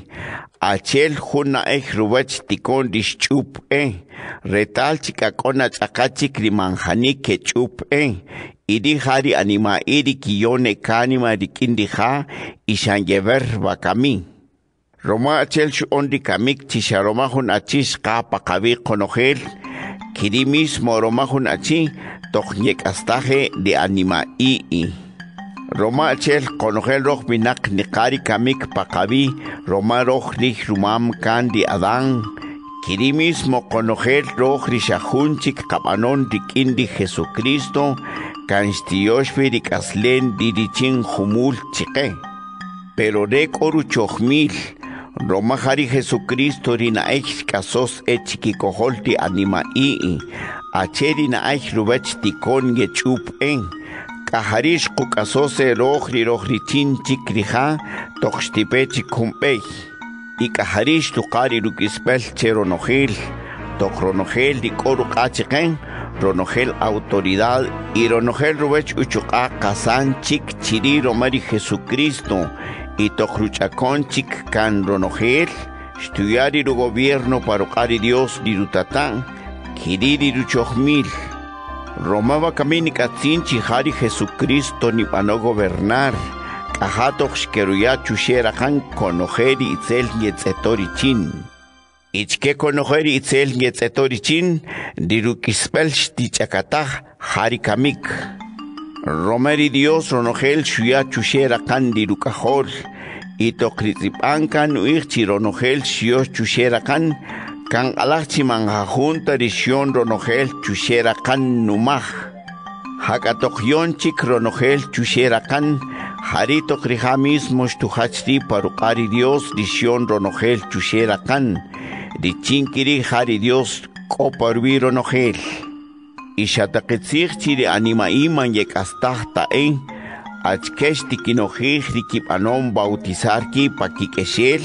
Speaker 1: Achel juna ech rubech tikon chup e. Retal chika kona chakachik rimanjani ke chup e. Idi hari anima iri kiyone kanima rikindija ishangever bakami. Roma achel shu ondi kamik chisharoma hun achis kapa kavi konojel. Kiri mismo romahun achi tohnyek astaje de anima ii. Roma achel konogel roh minak nikari kamik pakabi Roma roh rich rumam kan di Adán. Kiri mismo konogel roh rishahunchik kabanon rikindi Jesucristo kanstioshvi rikaslen dirichin humul chike. Pero rek oru chohmil Roma hari Jesucristo rina eich kasos echiki koholti anima ii. Acheri na eich rubech tikon ye chup en. Kaharish kukasose rohri rohri chin chikrija toxtipechi kumpej. Y kaharish tukari rukispel cheronojel. Tokronojel di koru kachiken. Ronogel autoridad y Ronogel rubech uchuka kasan chik chiri romari Jesucristo y tochruchaconchic can ronogel, estudiar el gobierno para Dios dirutatán, kiriri ruchochmil. Romaba camini katzin chihari Jesucristo ni pano gobernar, kahatok shkeruya chushera kan konojeri itzel yetzetori chin. Ichke konojeri itzel yetzetori chin, dirukispel shtichakatah hari kamik. Romeri Dios ronogel shuya chushera kan dirukajol y tokritzipankan uirchi ronogel shio chushera kan kan alachchi manjajunta rishon ronogel chushera kan numaj. Hakatokyon chik ronogel chushera kan. Harito krija mismo shtuhachri parukari Dios rishon ronogel chushera kan. Richinkiri hari Dios koparwi ronogel ixataketzich chiri anima iman yekastahta en achkesh tikinojij rikipanon bautizarki pakikeshel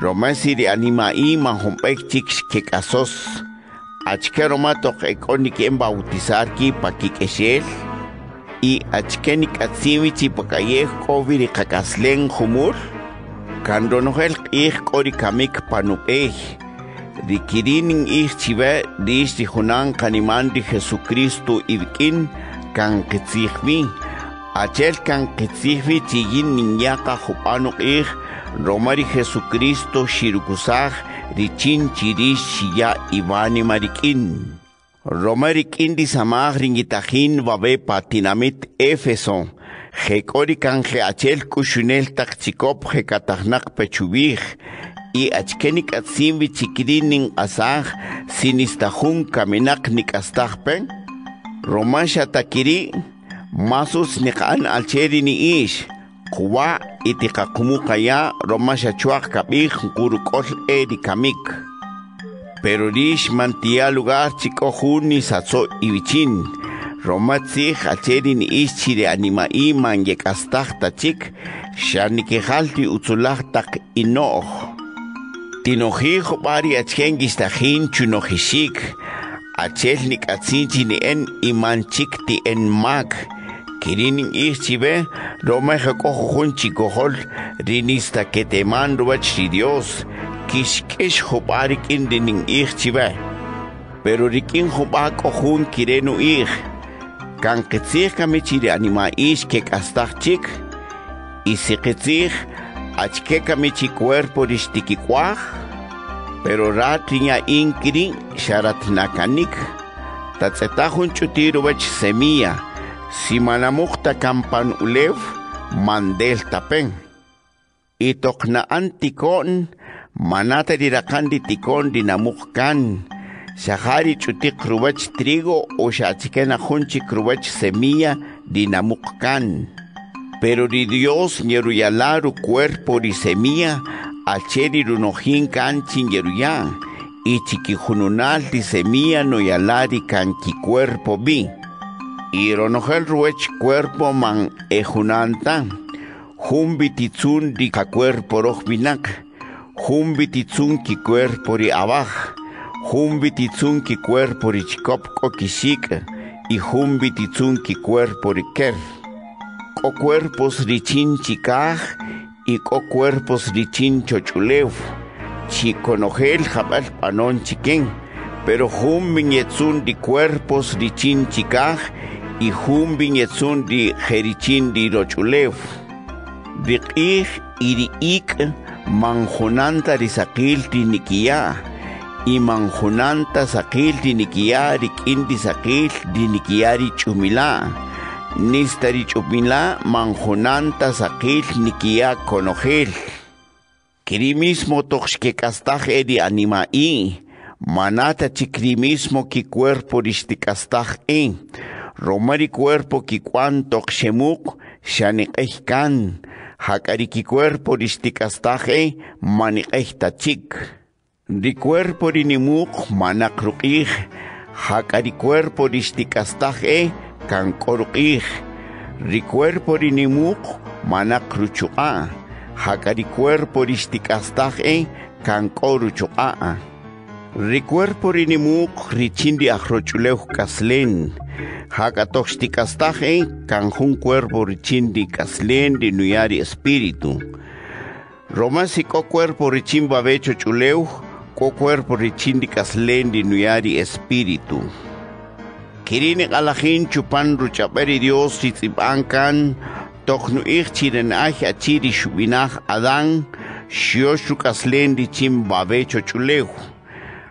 Speaker 1: romasi ri anima iman jompekchik kekasos. Achke romatok ekonik en bautizarki pakikeshel y achkeni katsimichi pakayej kovi ri kakaslen jumur kandonojel ij kori kamik panupej. Dikirinin ihchive dish dihunan kaniman di Jesucristo ibkin kan kitzihvi. Achel kan kitzihvi chigin ninyaka jupano ih Romari Jesucristo shirukusaj richin chirish shiya ibani marikin. Romarikin di samaj ringitahin babe patinamit Efeso. Jekori kan je achel kushunel takchikop je katahnak pechubij y achkenik atsimbi chikirinin asaj sinistajun kaminak nikastajpen romasha takiri masus niqan alcheri ni ish kuwa iti kakumukaya roma shachuak kabih gurukol eri kamik. Pero rish mantia lugar chiko satso ibichin. Roma tzik acherin ischire anima iman yekastakta chik, shaniki halti utzulaktak inoh. Tinohijo bari achengis tajin chunohishik, achelnik atzinchini en iman chikti en mak, kirinin ihchibe roma jacojo chikohol rinista que te mando chi Dios kishkish jobarik indinin ihchibe pero rikin jobako jun kirenu ih kan qitzij kamichi ri animaish ke k'astajchik y si qitzij achke kamichi cuerpo rixtikikwaj pero ratriña inkri xaratnakanik tatz'etajun ch'utir wech semilla si manamukta kampan ulev mandel tapen y toknaan tikon manata riraqan tikon dinamukkan Shahari chutik rubach trigo o shachikena junchi rubach semilla dinamukkan. Pero di Dios nyeruyalaru cuerpo di semilla acheri runojin kanchin yeruyan y chiquijununal di semilla no yalari kanki cuerpo bi. Y ronojel ruech cuerpo man ejunanta. Humbi titzun di cuerpo rojbinak. Humbi titzun ki cuerpo di abaj Humbi titzunki cuerpo richkopko kishika y humbi titzunki cuerpo riker. Ko cuerpos richin chikaj y ko cuerpos richin chochulev. Chiconogel jabal panon chiken. Pero humbi yetzun di cuerpos richin chikaj y humbi yetzun di jerichin di rochulev. Dikij iri ik manjonanta risakil tinikia imanjunanta sakil dinikiari k'inti sakil dinikiari ch'umila nistari ch'umila manjunanta sakil nikia konojel kiri mismo toxkekastaj eri anima'i. Manata chikri mismo ki cuerpo rixtikastaj i romari cuerpo ki k'uan toxemuk xaniq'ej kan hak'ari ki cuerpo rixtikastaj e maniq'ej tachik Di cuerpo rinimuk manak ruqij, hakari cuerpo ristikastaj e kan koruqij. Ri cuerpo rinimuk manak ruchuqa, hakari cuerpo ristikastaj e kan koruchuqa. Ri cuerpo rinimuk richindi ajrochuleuj kaslen, hakatoxtikastaj e kan jun cuerpo richindi di nuyari espíritu. Romasico cuerpo richimba becho chuleuj, ko cuerpo richindicas lendi nuyari espíritu. Kirini alajin chupan ruchaperi Dios tzitzipankan, toknu ich chiren aj achiri shubinaj Adán, shioshukas lendi chim babecho chulehu.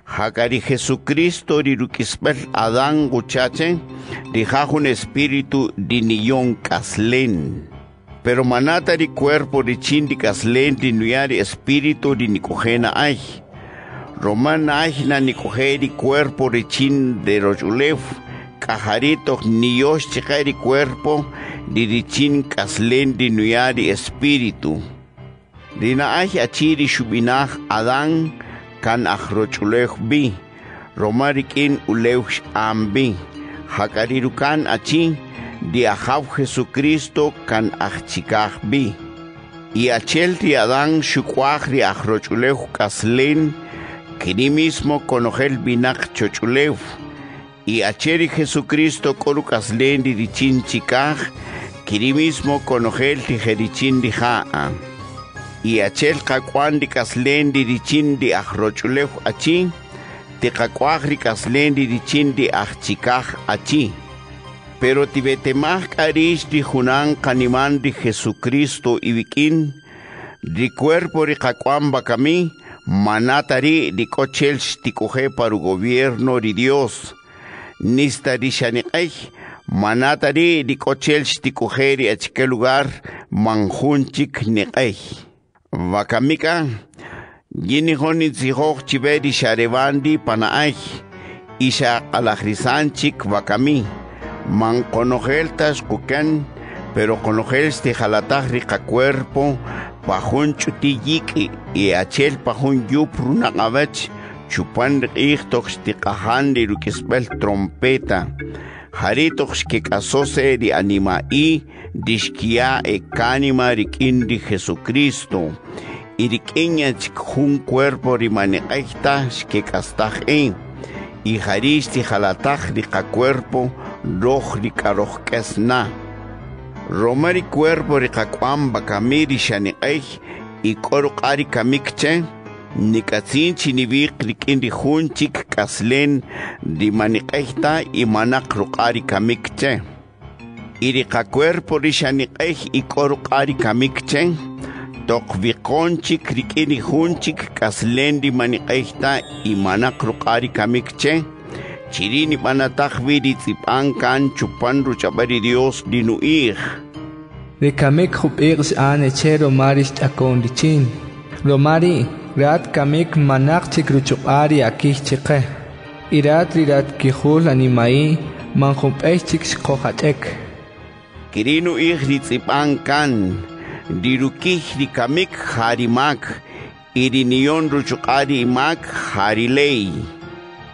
Speaker 1: Hakari Jesucristo rirukispel Adán guchache, dijajun espíritu diniyon kaslen. Pero manata di cuerpo richindicas lendi nuyari espíritu dinikojena ay. Romana ajna ni cogeri cuerpo richin de rochulef, cajarito ni yosh chikari cuerpo di richin kaslen di nuyari espíritu. Dina aj achiri shubinaj Adán kan ajrochulef bi, romarikin uleush ambi, hakarirukan achi di ajav Jesucristo kan achikaj bi. Y achel di Adán shukwaj di ajrochulef kaslen, Kini mismo conogel binak chochulev, y acheri Jesucristo corucas lendi di chinchikaj, kini mismo conogel tijerichin di jaa. Y achel kaslendi di chin di ajrochulev achi, te kaslendi di chin di achikaj achi. Pero tibetemaj karish di junan kaniman di Jesucristo ibikin, di cuerpo di kakwan bakami, manatari di cochel tikoje para gobierno de Dios. Nistari shaniqay, manatari di cochel tikoje di achike lugar manjunchik niqay. Vakamika, yini honi zihok chibedi sharevandi panaay, isha alajrisanchik vakami, man conojeltas kuken, pero conojeltas tijalatahri cuerpo, pajun chutiyiki y achel pajun yupru naqabach chupan riqtox tiqahan di rukispel trompeta haritox que casose di anima y dishkia e kanima rikin di Jesucristo y rikinya chikjun cuerpo rimaneqaita que castaj e y harish ti jalataj riqa cuerpo roj rikaroj kesna Romari cuerpo riqaquan bakamiri xaniq'ej y k'oru q'ari kamikche nik'atzinchi nibiq rik'in rijunchik k'aslen rimaniq'ejta y manaq ruq'ari kamikche. Iriqa cuerpo rixaniq'ej ik'oruq'ari kamikchen toqviqonchik rik'ini junchik k'aslenri maniq'ejta imanaq ruq'ari kamikchen chirini b'anataj wi ritz'ib'an kan chupan ruch'ab'ari Dios rinu'ij.
Speaker 2: Rikamik jub'iqs ane che romaris t'akon richin. Romari rat kamik manak chik ruchupari akih chiqe. Irat rirat kihul animai manjup'ej chik xkojatek.
Speaker 1: kirinu ij ritz'ib'an kan rirukij rikamik harimak iriniyon ruchuq'ari imak hariley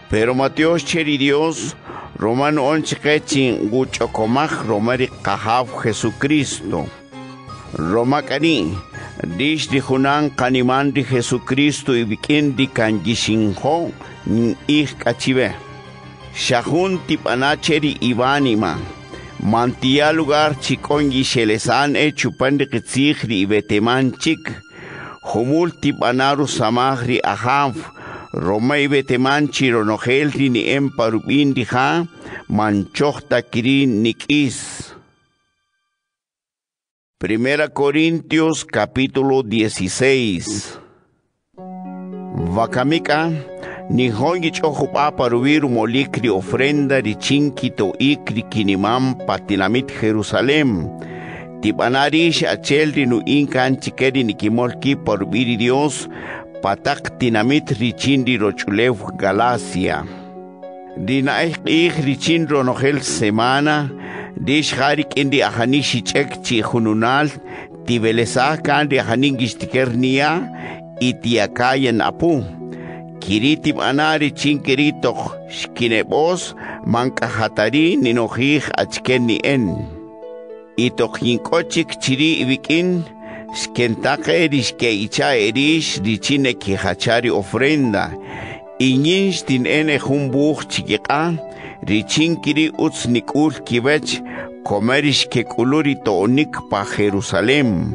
Speaker 1: pero Mateos cheri Dios Romano onchiqechin guch'okomaj romari qahaw Jesucristo Roma kani dish di hunan kaniman di Jesucristo ibikin di kanjishinho ij kachibe. Shahun tipanacheri ibanima Mantia lugar chikongi shelesan e chupandi qitzihri ibeteman chik Humul tipanaru samahri ahav. Roma ibeteman chironojelri ni emparubin diha manchohta kirin nikis Primera Corintios capítulo 16 Vakamika Nihongi chohupa parubir molikri ofrenda richinki to ikri kinimam patinamit Jerusalem. Tibanarish achelri nu inkan chikeri nikimolki parubiri Dios patak tinamit richindi rochulev Galacia. Dina ik richin ronohel semana dish harik indi ahanishi chek chi hununal tibelesa kandi ahaningis tikernia itiakayan apu kiritim anari chinkiritok shkinebos mankahatari ninojij achken ni en itok yinkochik chiri ibikin skentake rishke icha erish richine kihachari ofrenda iñinsh tin ene humbuj chikiqa richinkiri utznikul kibach komerish kekuluri tonikpa Jerusalem.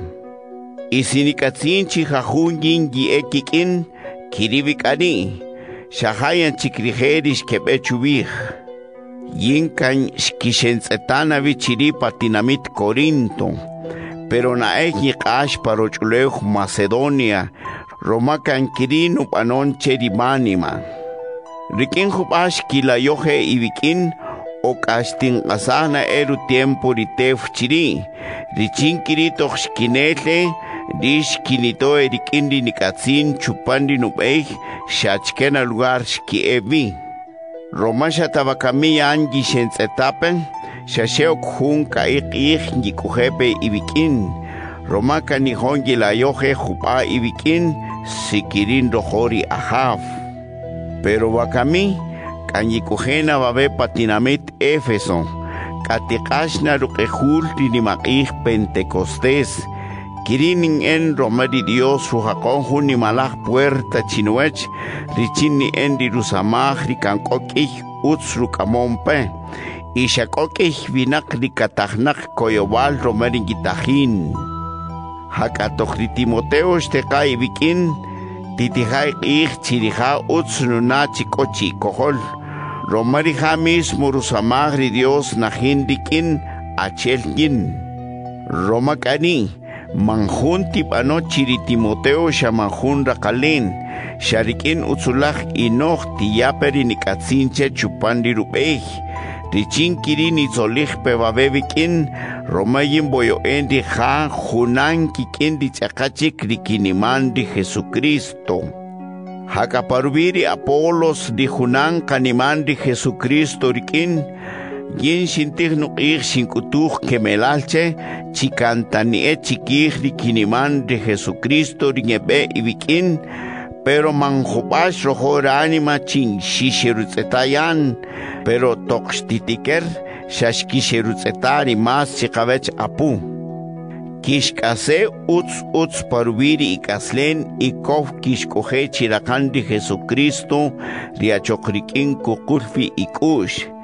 Speaker 1: Isinikatzinchi jajunyin yekikin kiribikani, shahayan chikriherish kebechubih. Yinkan skishentzetana pa tinamit Corinto, pero naehi kashpa Macedonia, romakan kirinu panon cherimanima. Rikin jubash kilayoje ibikin okashtin asana eru tiempo ritef chiri. Richin kiritox xkinele kinito erikindi nikatsin chupandi nubej shachkena lugar shkiebi Roma shatabakamiya angi shentzetapen shasheok hun kaik ik yikujepe ibikin Roma kanihon yilayoje jupa ibikin sikirin rohori ahaf pero wakami kanyikujena babe patinamit Éfeso katikashna ruqejul tinimakij Pentecostés. Kirinin en romari Dios rujakon juni malaj puerta chinuech richini en dirusamaj rikankokij utz rukamompe. Ishakokij vinak rikatajnak koyobal romari gitajin hakatoj ri Timoteo xteqa ibikin titijay qij chirija utz nunachi kochi kohol. Romari ja mismo rusamaj ri Dios najin rikin achelkin Roma kani manjun tipano chiri Timoteo shamanjun rakalin sharikin utzulaj inoj tiyaperi nikatsinche chupandi rubej richin kirin itzolij pebabebikin romayin boyo endi ja junan kikin di chakachik rikiniman di Jesucristo. Hakaparubiri Apolos di junan kaniman di Jesucristo rikin yin shintih nuqih shinkutuj kemelalche chikantanie chikih rikiniman de Jesucristo ringebe ibikin pero manjubash rohor anima chin shishirutzetayan pero toqstitiker shashkishirutzetari mas chikabech apu kishkase utz utz parubiri ikaslen ikof kishkoje chirakan de Jesucristo riachokrikin kukulfi ikush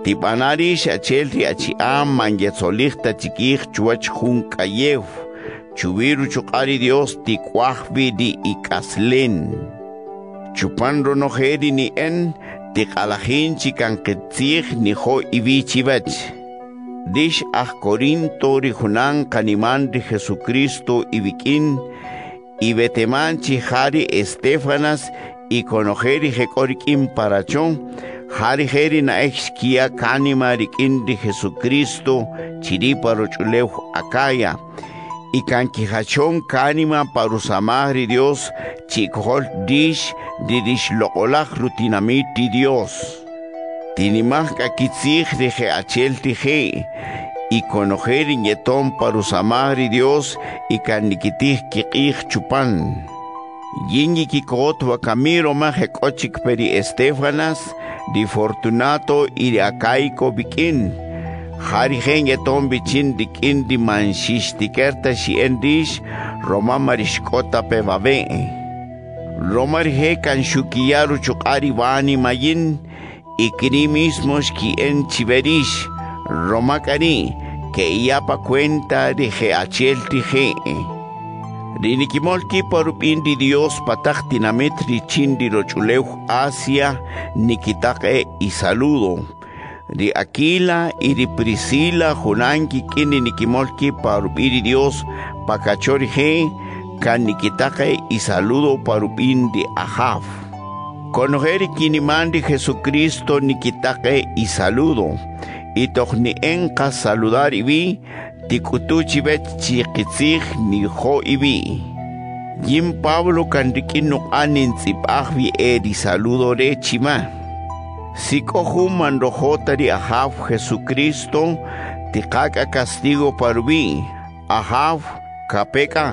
Speaker 1: Tibanari shachel riachi am manyetzolihta chikich chuach jun kayev. Chubiru chukari Dios tikwahbi di ikaslen. Chupan ronojeri ni en tikalajin chikan ketzich ni ho ibichibach. Dish ah Corinto rijunan kaniman de Jesucristo y vikin y beteman chihari Estefanas y conojeri jekorikim parachon Hari heri na exkia kanima rikin de Jesucristo chiriparo chuleu akaya y hachon kanima parusamahri Dios chikhol dish didish lokolach rutinamiti Dios. Tinimaj kakitzij dije achel tije y conocer para parusamahri Dios y kanikitij kikij chupan. Yinyi kikot wakamiro maje kochik peri Estefanas di Fortunato y de Acaico bikin. Harigen yeton bichin dikin di manshish tikerta shi endish Roma marishkota pevabe. Roma rije kan shukiyaru chukari vani mayin ikini mismos ki en chiverish Roma kani que iapa cuenta de achel tije. Rinikimolki por di Dios patachtinamit chindi rochuleu Asia nikitake y saludo. Di Aquila y di Priscila junanki kini nikimolki di Dios pakachorije kan nikitake y saludo parupin di Ahaf. Conocer kinimandi Jesucristo nikitake y saludo. Y enka saludar y vi tikutuchi bet chikitzig ni ho ibi. Jim Pablo kandikino anin tzipahvi edi saludo re chima. Sikohu mando jotari ahav Jesucristo tikaka castigo parvi. Ahav kapeka.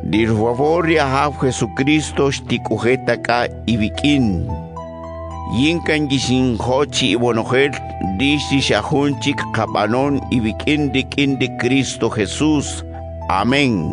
Speaker 1: Dir favor ahav Jesucristo stikujeta ka ibikin. Yinkan gishin hochi ibonojel dishi shahunchik kabanon ibikin dikin de Cristo Jesús. Amén.